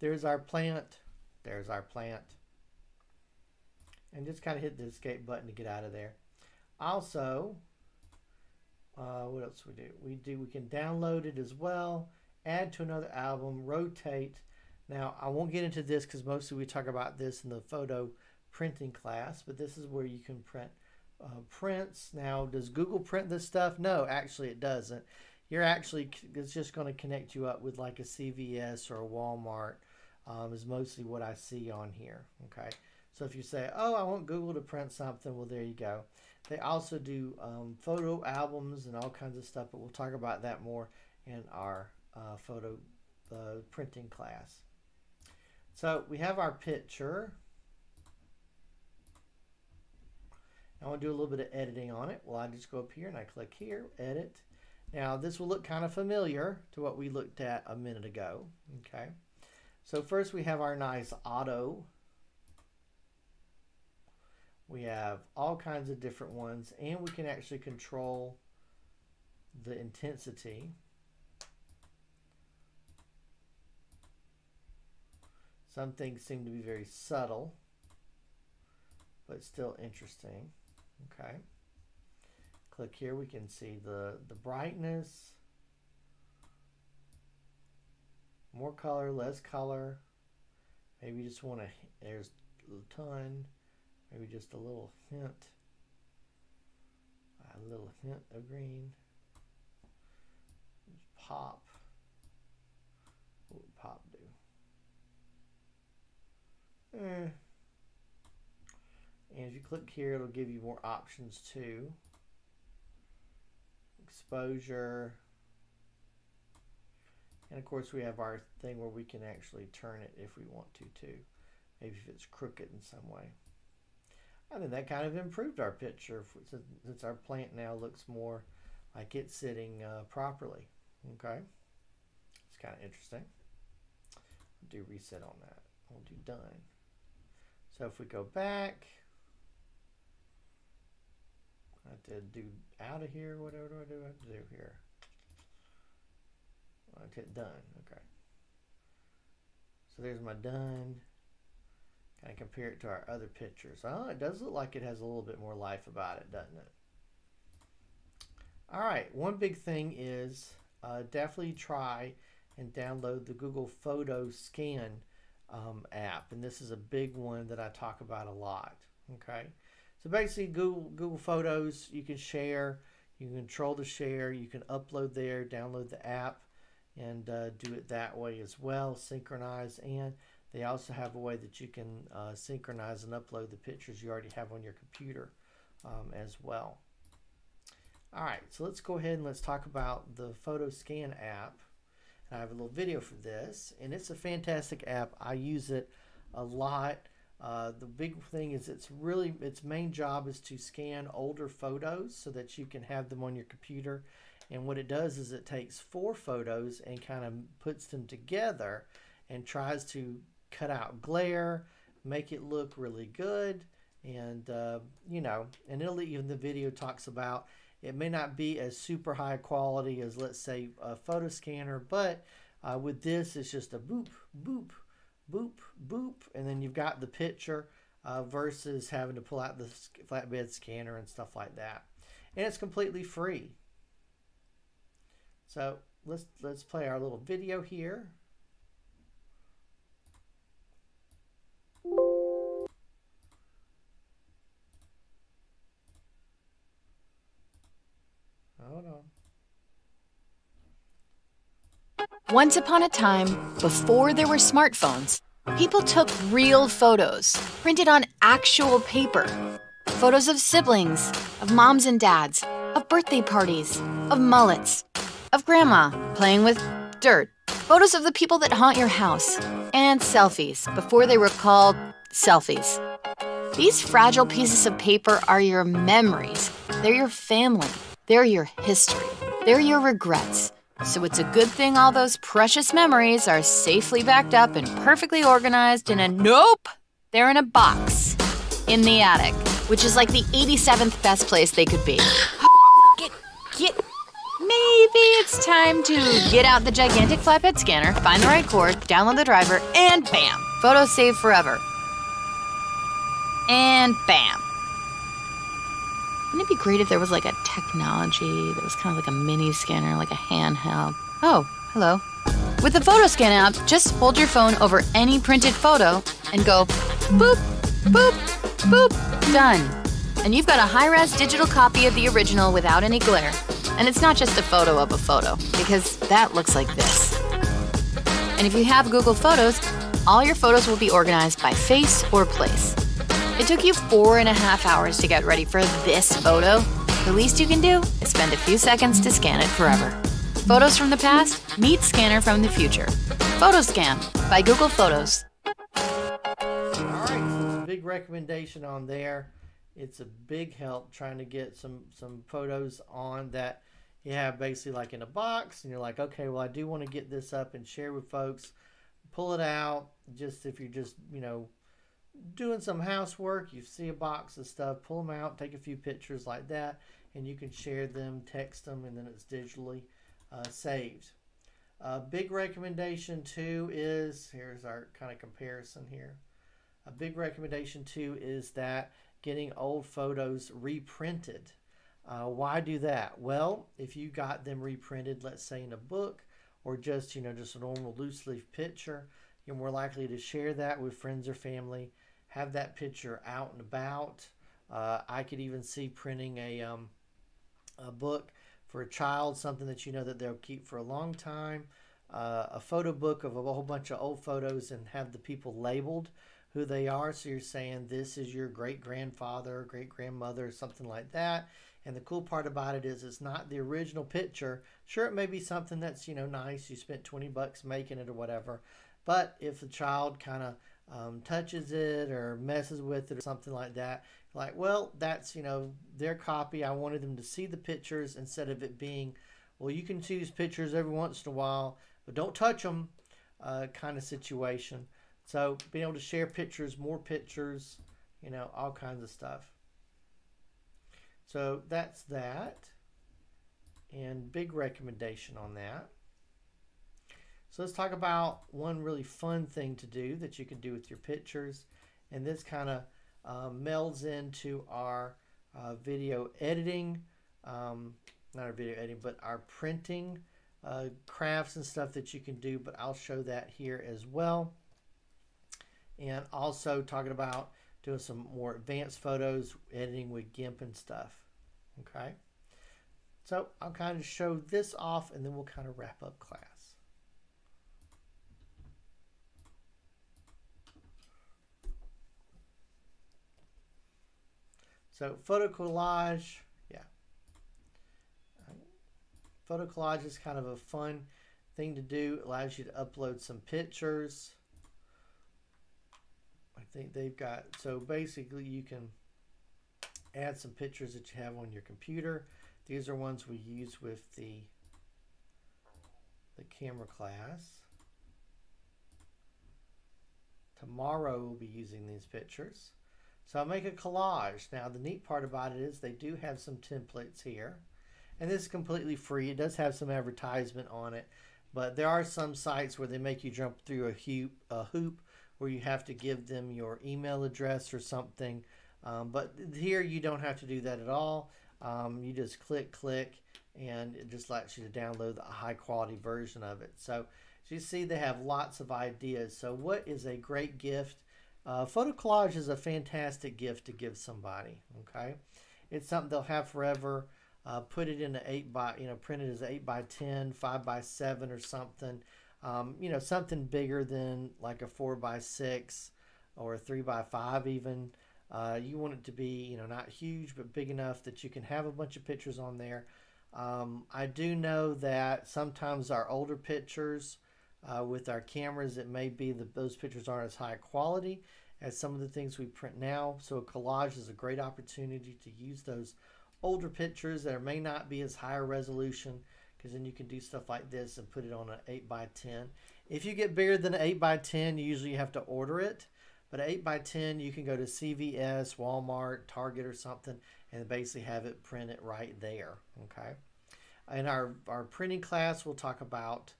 There's our plant. There's our plant. And just kind of hit the escape button to get out of there. Also, uh, what else we do? We do we can download it as well, add to another album, rotate. Now I won't get into this because mostly we talk about this in the photo printing class, but this is where you can print uh, prints. Now, does Google print this stuff? No, actually it doesn't. You're actually it's just going to connect you up with like a CVS or a Walmart. Um, is mostly what I see on here. Okay, so if you say, "Oh, I want Google to print something," well, there you go. They also do um, photo albums and all kinds of stuff, but we'll talk about that more in our uh, photo uh, printing class. So we have our picture. I want to do a little bit of editing on it. Well, I just go up here and I click here, edit. Now this will look kind of familiar to what we looked at a minute ago. Okay. So first we have our nice auto. We have all kinds of different ones and we can actually control the intensity. Some things seem to be very subtle, but still interesting. Okay. Click here, we can see the, the brightness, more color, less color. Maybe just want to, there's a ton, maybe just a little hint, a little hint of green. Pop. What would pop do? Eh. And if you click here, it'll give you more options too. Exposure. And of course we have our thing where we can actually turn it if we want to too. Maybe if it's crooked in some way. I think that kind of improved our picture since our plant now looks more like it's sitting uh, properly. Okay. It's kind of interesting. Do reset on that. We'll do done. So if we go back, I have to do out of here. Whatever do I do? I have to do here. I hit done. Okay. So there's my done. Kind of compare it to our other pictures. Oh, it does look like it has a little bit more life about it, doesn't it? All right, one big thing is uh, definitely try and download the Google Photo Scan um, app, and this is a big one that I talk about a lot. Okay, so basically, Google Google Photos you can share, you can control the share, you can upload there, download the app, and uh, do it that way as well. Synchronize, and they also have a way that you can uh, synchronize and upload the pictures you already have on your computer um, as well. All right, so let's go ahead and let's talk about the Photo Scan app. I have a little video for this, and it's a fantastic app. I use it a lot. Uh, the big thing is it's really its main job is to scan older photos so that you can have them on your computer. And what it does is it takes four photos and kind of puts them together and tries to cut out glare, make it look really good, and uh, you know, and it'll even the video talks about it may not be as super high quality as, let's say, a photo scanner, but uh, with this, it's just a boop, boop, boop, boop, and then you've got the picture uh, versus having to pull out the flatbed scanner and stuff like that. And it's completely free. So let's let's play our little video here. Once upon a time, before there were smartphones, people took real photos, printed on actual paper. Photos of siblings, of moms and dads, of birthday parties, of mullets, of grandma playing with dirt, photos of the people that haunt your house, and selfies before they were called selfies. These fragile pieces of paper are your memories, they're your family. They're your history. They're your regrets. So it's a good thing all those precious memories are safely backed up and perfectly organized in a nope, they're in a box in the attic, which is like the 87th best place they could be. get, get. Maybe it's time to get out the gigantic flatbed scanner, find the right cord, download the driver, and bam, photo saved forever. And bam. Wouldn't it be great if there was like a technology that was kind of like a mini scanner, like a handheld? Oh, hello. With the photo scan app, just hold your phone over any printed photo and go boop, boop, boop, done. And you've got a high res digital copy of the original without any glare. And it's not just a photo of a photo, because that looks like this. And if you have Google Photos, all your photos will be organized by face or place. It took you four and a half hours to get ready for this photo. The least you can do is spend a few seconds to scan it forever. Photos from the past meet scanner from the future. PhotoScan by Google Photos. All right, big recommendation on there. It's a big help trying to get some some photos on that you have basically like in a box, and you're like, okay, well, I do want to get this up and share with folks. Pull it out, just if you're just you know doing some housework, you see a box of stuff, pull them out, take a few pictures like that, and you can share them, text them, and then it's digitally uh, saved. A big recommendation too is here's our kind of comparison here. A big recommendation too is that getting old photos reprinted. Uh, why do that? Well, if you got them reprinted, let's say in a book or just you know just a normal loose leaf picture, you're more likely to share that with friends or family have that picture out and about. Uh, I could even see printing a, um, a book for a child, something that you know that they'll keep for a long time. Uh, a photo book of a whole bunch of old photos and have the people labeled who they are. So you're saying this is your great grandfather, great grandmother, something like that. And the cool part about it is it's not the original picture. Sure, it may be something that's, you know, nice. You spent 20 bucks making it or whatever. But if the child kind of um, touches it or messes with it or something like that, like, well, that's, you know, their copy. I wanted them to see the pictures instead of it being, well, you can choose pictures every once in a while, but don't touch them uh, kind of situation. So being able to share pictures, more pictures, you know, all kinds of stuff. So that's that. And big recommendation on that. So let's talk about one really fun thing to do that you can do with your pictures. And this kind of uh, melds into our uh, video editing um, not our video editing, but our printing uh, crafts and stuff that you can do. But I'll show that here as well. And also talking about doing some more advanced photos, editing with GIMP and stuff. Okay. So I'll kind of show this off and then we'll kind of wrap up class. So photo collage, yeah. Photo collage is kind of a fun thing to do. It allows you to upload some pictures. I think they've got, so basically you can add some pictures that you have on your computer. These are ones we use with the, the camera class. Tomorrow we'll be using these pictures. So I'll make a collage. Now the neat part about it is they do have some templates here. And this is completely free. It does have some advertisement on it. But there are some sites where they make you jump through a hoop, a hoop where you have to give them your email address or something. Um, but here you don't have to do that at all. Um, you just click, click, and it just lets you to download a high quality version of it. So as you see, they have lots of ideas. So what is a great gift? Uh, photo collage is a fantastic gift to give somebody. Okay, it's something they'll have forever. Uh, put it in an eight by, you know, print it as eight by 10, five by seven or something. Um, you know, something bigger than like a four by six or a three by five even. Uh, you want it to be, you know, not huge, but big enough that you can have a bunch of pictures on there. Um, I do know that sometimes our older pictures uh, with our cameras, it may be that those pictures aren't as high quality as some of the things we print now. So a collage is a great opportunity to use those older pictures that may not be as high resolution because then you can do stuff like this and put it on an 8 by 10 If you get bigger than an 8 by 10 you usually have to order it. But 8 by 10 you can go to CVS, Walmart, Target or something and basically have it printed right there. Okay. In our, our printing class, we'll talk about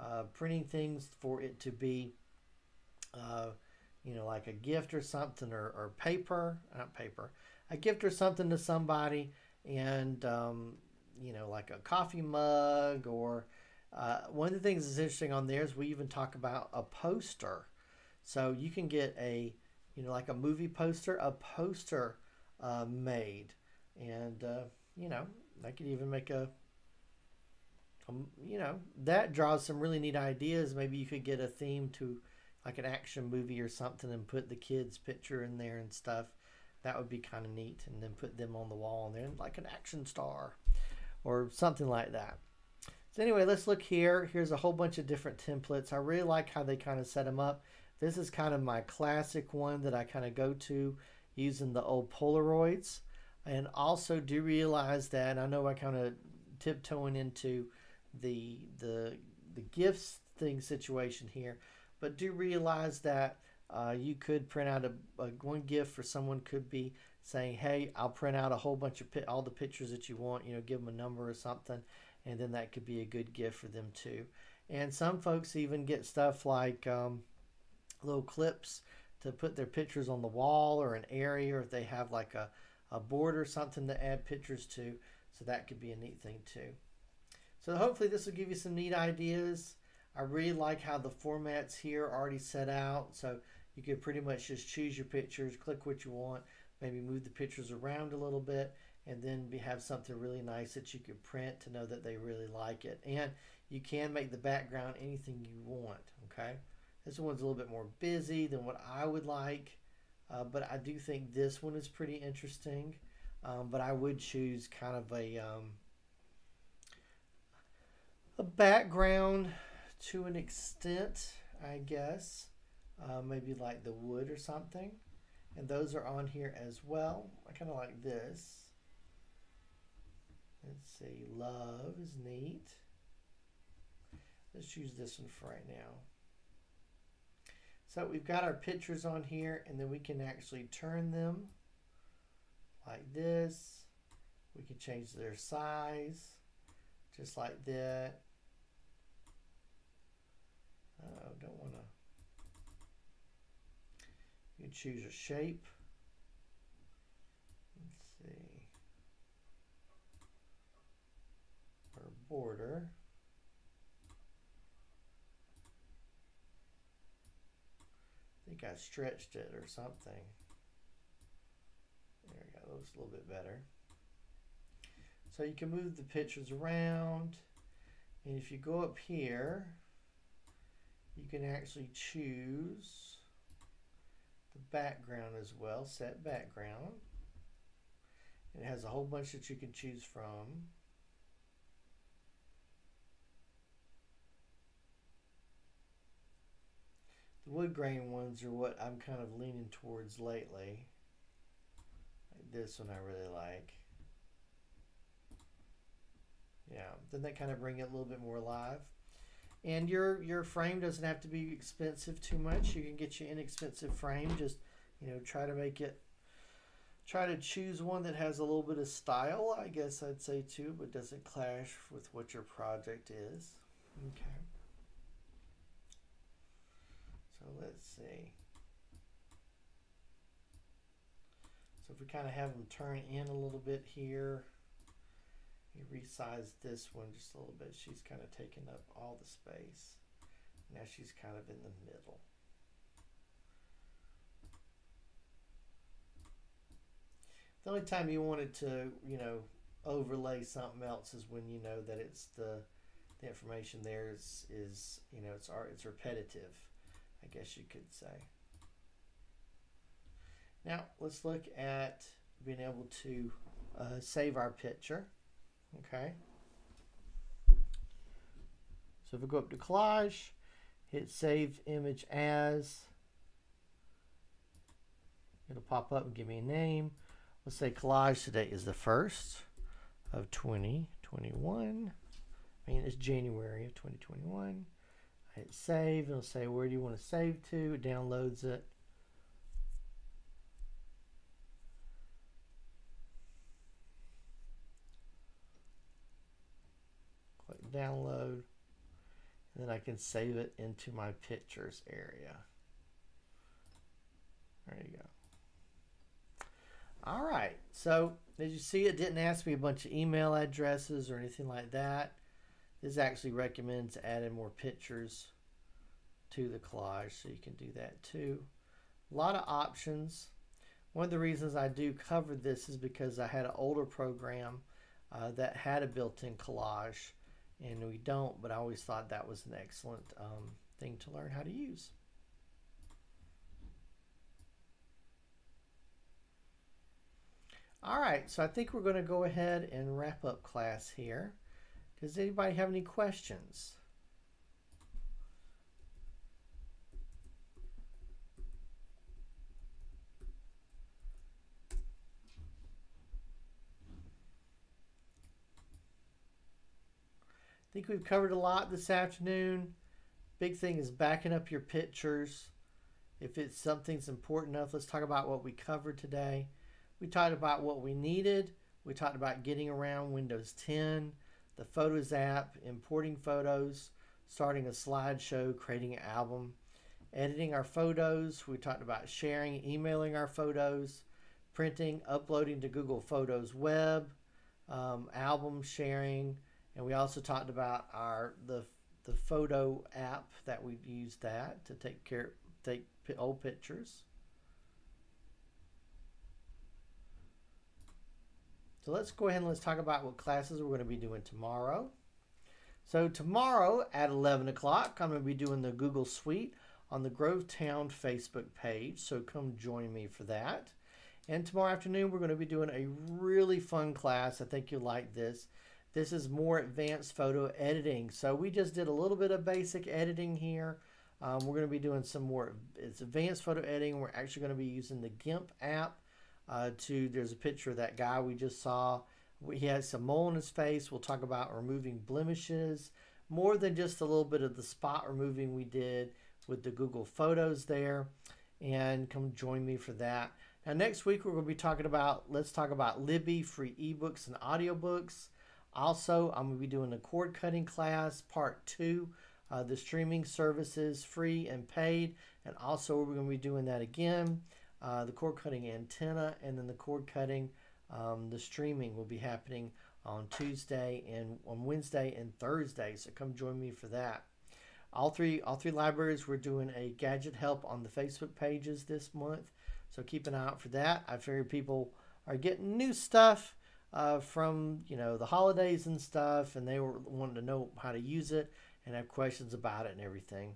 uh, printing things for it to be, uh, you know, like a gift or something, or, or paper, not paper, a gift or something to somebody, and, um, you know, like a coffee mug, or uh, one of the things that's interesting on there is we even talk about a poster. So you can get a, you know, like a movie poster, a poster uh, made, and, uh, you know, I could even make a um, you know, that draws some really neat ideas. Maybe you could get a theme to like an action movie or something and put the kids' picture in there and stuff. That would be kind of neat. And then put them on the wall and then like an action star or something like that. So anyway, let's look here. Here's a whole bunch of different templates. I really like how they kind of set them up. This is kind of my classic one that I kind of go to using the old Polaroids. And also do realize that I know I kind of tiptoeing into the the the gifts thing situation here, but do realize that uh, you could print out a, a, one gift for someone could be saying, "Hey, I'll print out a whole bunch of all the pictures that you want. You know, give them a number or something, and then that could be a good gift for them too." And some folks even get stuff like um, little clips to put their pictures on the wall or an area, or if they have like a, a board or something to add pictures to. So that could be a neat thing too. So hopefully this will give you some neat ideas. I really like how the formats here are already set out. So you can pretty much just choose your pictures, click what you want, maybe move the pictures around a little bit, and then have something really nice that you could print to know that they really like it. And you can make the background anything you want, okay? This one's a little bit more busy than what I would like, uh, but I do think this one is pretty interesting. Um, but I would choose kind of a... Um, a background to an extent, I guess. Uh, maybe like the wood or something. And those are on here as well. I kind of like this. Let's see, love is neat. Let's use this one for right now. So we've got our pictures on here and then we can actually turn them like this. We can change their size just like that. Uh, don't want to. You choose a shape. Let's see. border. I think I stretched it or something. There we go, looks a little bit better. So you can move the pictures around. And if you go up here, you can actually choose the background as well, set background. It has a whole bunch that you can choose from. The wood grain ones are what I'm kind of leaning towards lately. Like this one I really like. Yeah, then they kind of bring it a little bit more alive. And your your frame doesn't have to be expensive too much. You can get your inexpensive frame. Just you know, try to make it. Try to choose one that has a little bit of style, I guess I'd say too, but doesn't clash with what your project is. Okay. So let's see. So if we kind of have them turn in a little bit here, you resize this one just a little bit. She's kind of taking up all the space. Now she's kind of in the middle. The only time you want it to, you know, overlay something else is when you know that it's the the information there is is you know it's it's repetitive. I guess you could say. Now let's look at being able to uh, save our picture. Okay. So if we go up to collage, hit save image as, it'll pop up and give me a name. Let's say collage today is the first of 2021. I mean, it's January of 2021. I hit save. It'll say, where do you want to save to? It downloads it. Download. And then I can save it into my pictures area. There you go. All right. So as you see, it didn't ask me a bunch of email addresses or anything like that. This actually recommends adding more pictures to the collage, so you can do that too. A lot of options. One of the reasons I do cover this is because I had an older program uh, that had a built-in collage, and we don't, but I always thought that was an excellent um, thing to learn how to use. All right, so I think we're going to go ahead and wrap up class here. Does anybody have any questions? Think we've covered a lot this afternoon. Big thing is backing up your pictures. If it's something's important enough, let's talk about what we covered today. We talked about what we needed. We talked about getting around Windows 10, the Photos app, importing photos, starting a slideshow, creating an album, editing our photos. We talked about sharing, emailing our photos, printing, uploading to Google Photos Web, um, album sharing, and we also talked about our the the photo app that we use that to take care take old pictures. So let's go ahead and let's talk about what classes we're going to be doing tomorrow. So tomorrow at 11 o'clock, I'm going to be doing the Google Suite on the Grovetown Facebook page. So come join me for that. And tomorrow afternoon, we're going to be doing a really fun class. I think you'll like this. This is more advanced photo editing. So we just did a little bit of basic editing here. Um, we're going to be doing some more it's advanced photo editing. We're actually going to be using the GIMP app uh, to there's a picture of that guy we just saw. He has some mole on his face. We'll talk about removing blemishes more than just a little bit of the spot removing we did with the Google Photos there. And come join me for that. Now, next week, we're going to be talking about, let's talk about Libby, free ebooks and audiobooks. Also, I'm going to be doing a cord cutting class, part two, uh, the streaming services, free and paid. And also, we're going to be doing that again uh, the cord cutting antenna, and then the cord cutting, um, the streaming will be happening on Tuesday and on Wednesday and Thursday. So come join me for that. All three all three libraries we're doing a gadget help on the Facebook pages this month. So keep an eye out for that. I figure people are getting new stuff uh, from you know the holidays and stuff, and they were wanting to know how to use it and have questions about it and everything.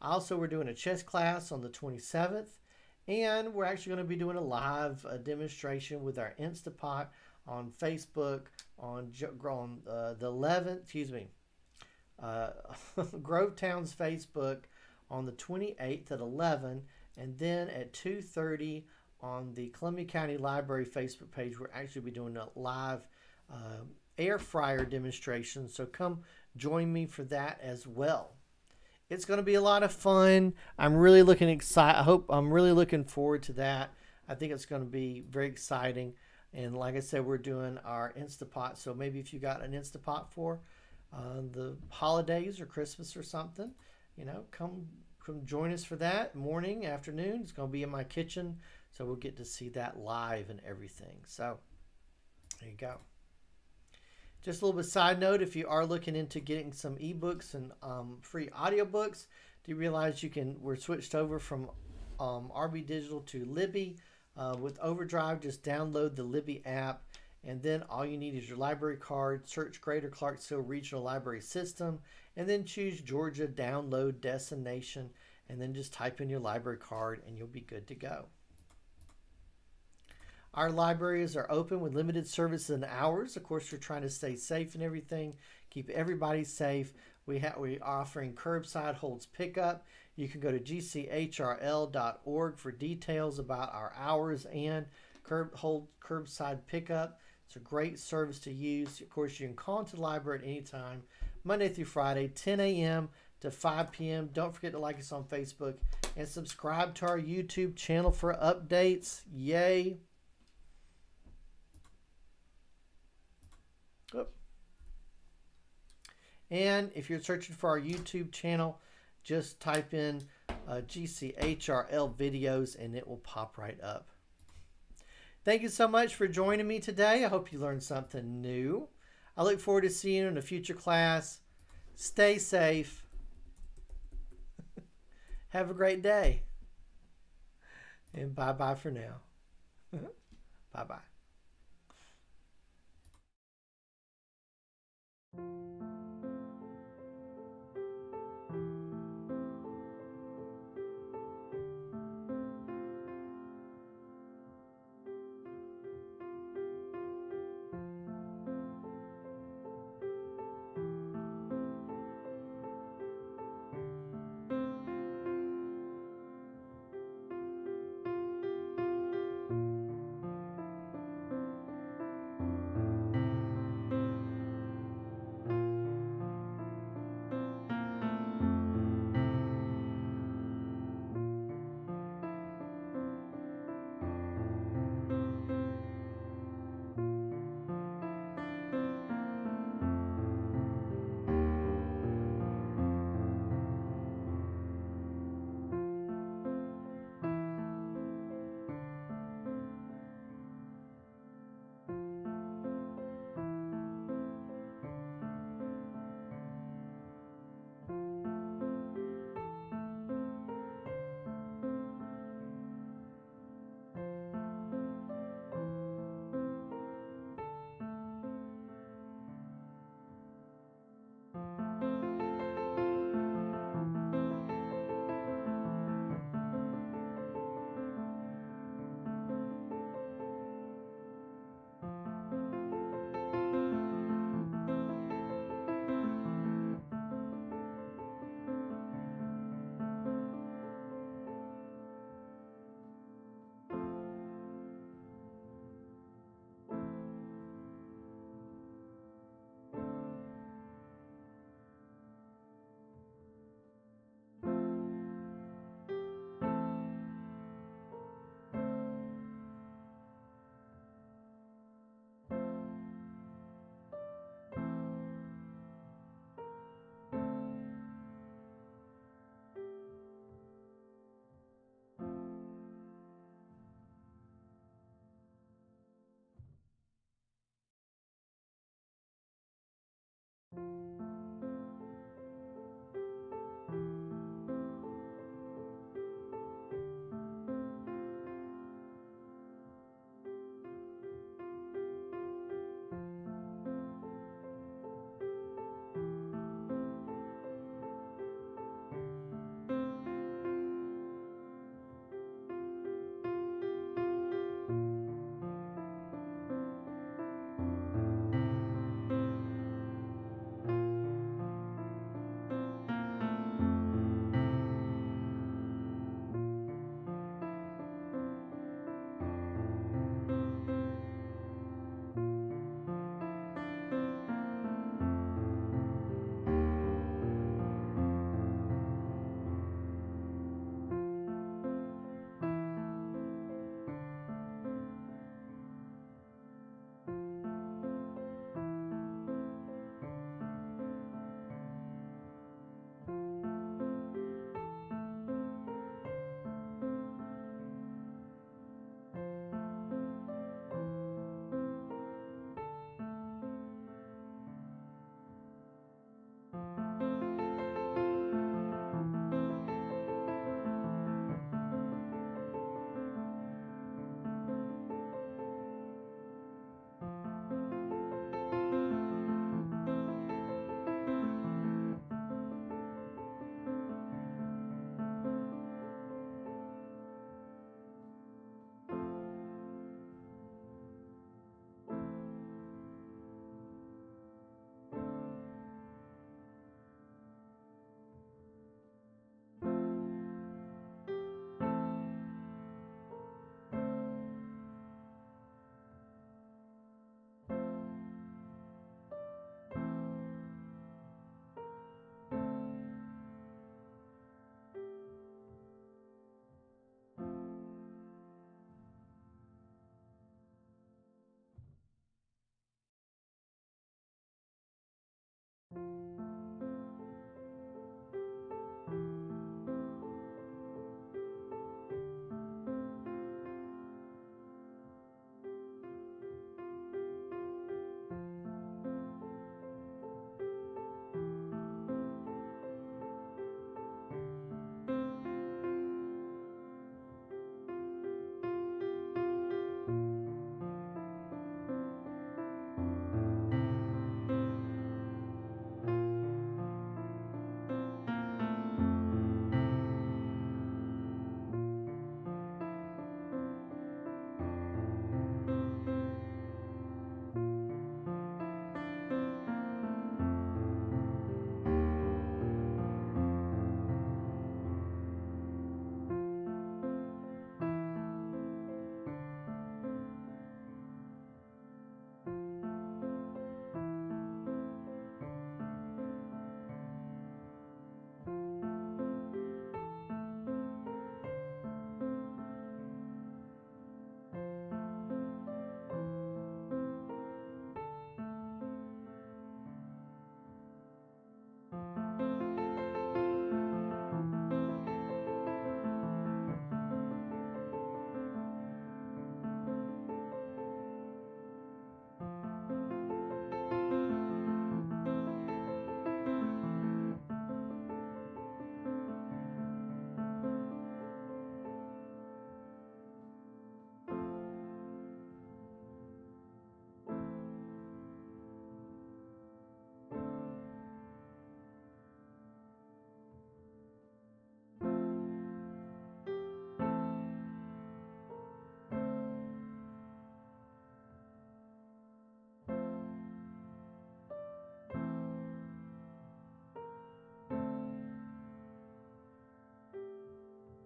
Also, we're doing a chess class on the 27th, and we're actually going to be doing a live uh, demonstration with our Instapot on Facebook on, on uh, the 11th, excuse me, uh, Grovetown's Facebook on the 28th at 11, and then at 2:30 on the Columbia County Library Facebook page, we're actually be doing a live uh, air fryer demonstration. So come join me for that as well. It's going to be a lot of fun. I'm really looking excited. I hope I'm really looking forward to that. I think it's going to be very exciting. And like I said, we're doing our Instapot. So maybe if you got an Instapot for uh, the holidays or Christmas or something, you know, come come join us for that morning, afternoon. It's going to be in my kitchen, so we'll get to see that live and everything. So there you go. Just a little bit side note: if you are looking into getting some ebooks and um, free audiobooks, do you realize you can? We're switched over from um, RB Digital to Libby. Uh, with Overdrive, just download the Libby app, and then all you need is your library card. Search Greater Clarks Hill Regional Library System, and then choose Georgia Download Destination, and then just type in your library card, and you'll be good to go. Our libraries are open with limited services and hours. Of course, we're trying to stay safe and everything, keep everybody safe. We have we offering curbside holds pickup. You can go to gchrl.org for details about our hours and curb hold curbside pickup. It's a great service to use. Of course, you can call into the library at any time, Monday through Friday, 10 a.m. to 5 p.m. Don't forget to like us on Facebook and subscribe to our YouTube channel for updates. Yay! And if you're searching for our YouTube channel, just type in uh, GCHRL videos and it will pop right up. Thank you so much for joining me today. I hope you learned something new. I look forward to seeing you in a future class. Stay safe. Have a great day. And bye bye for now. Bye bye bye.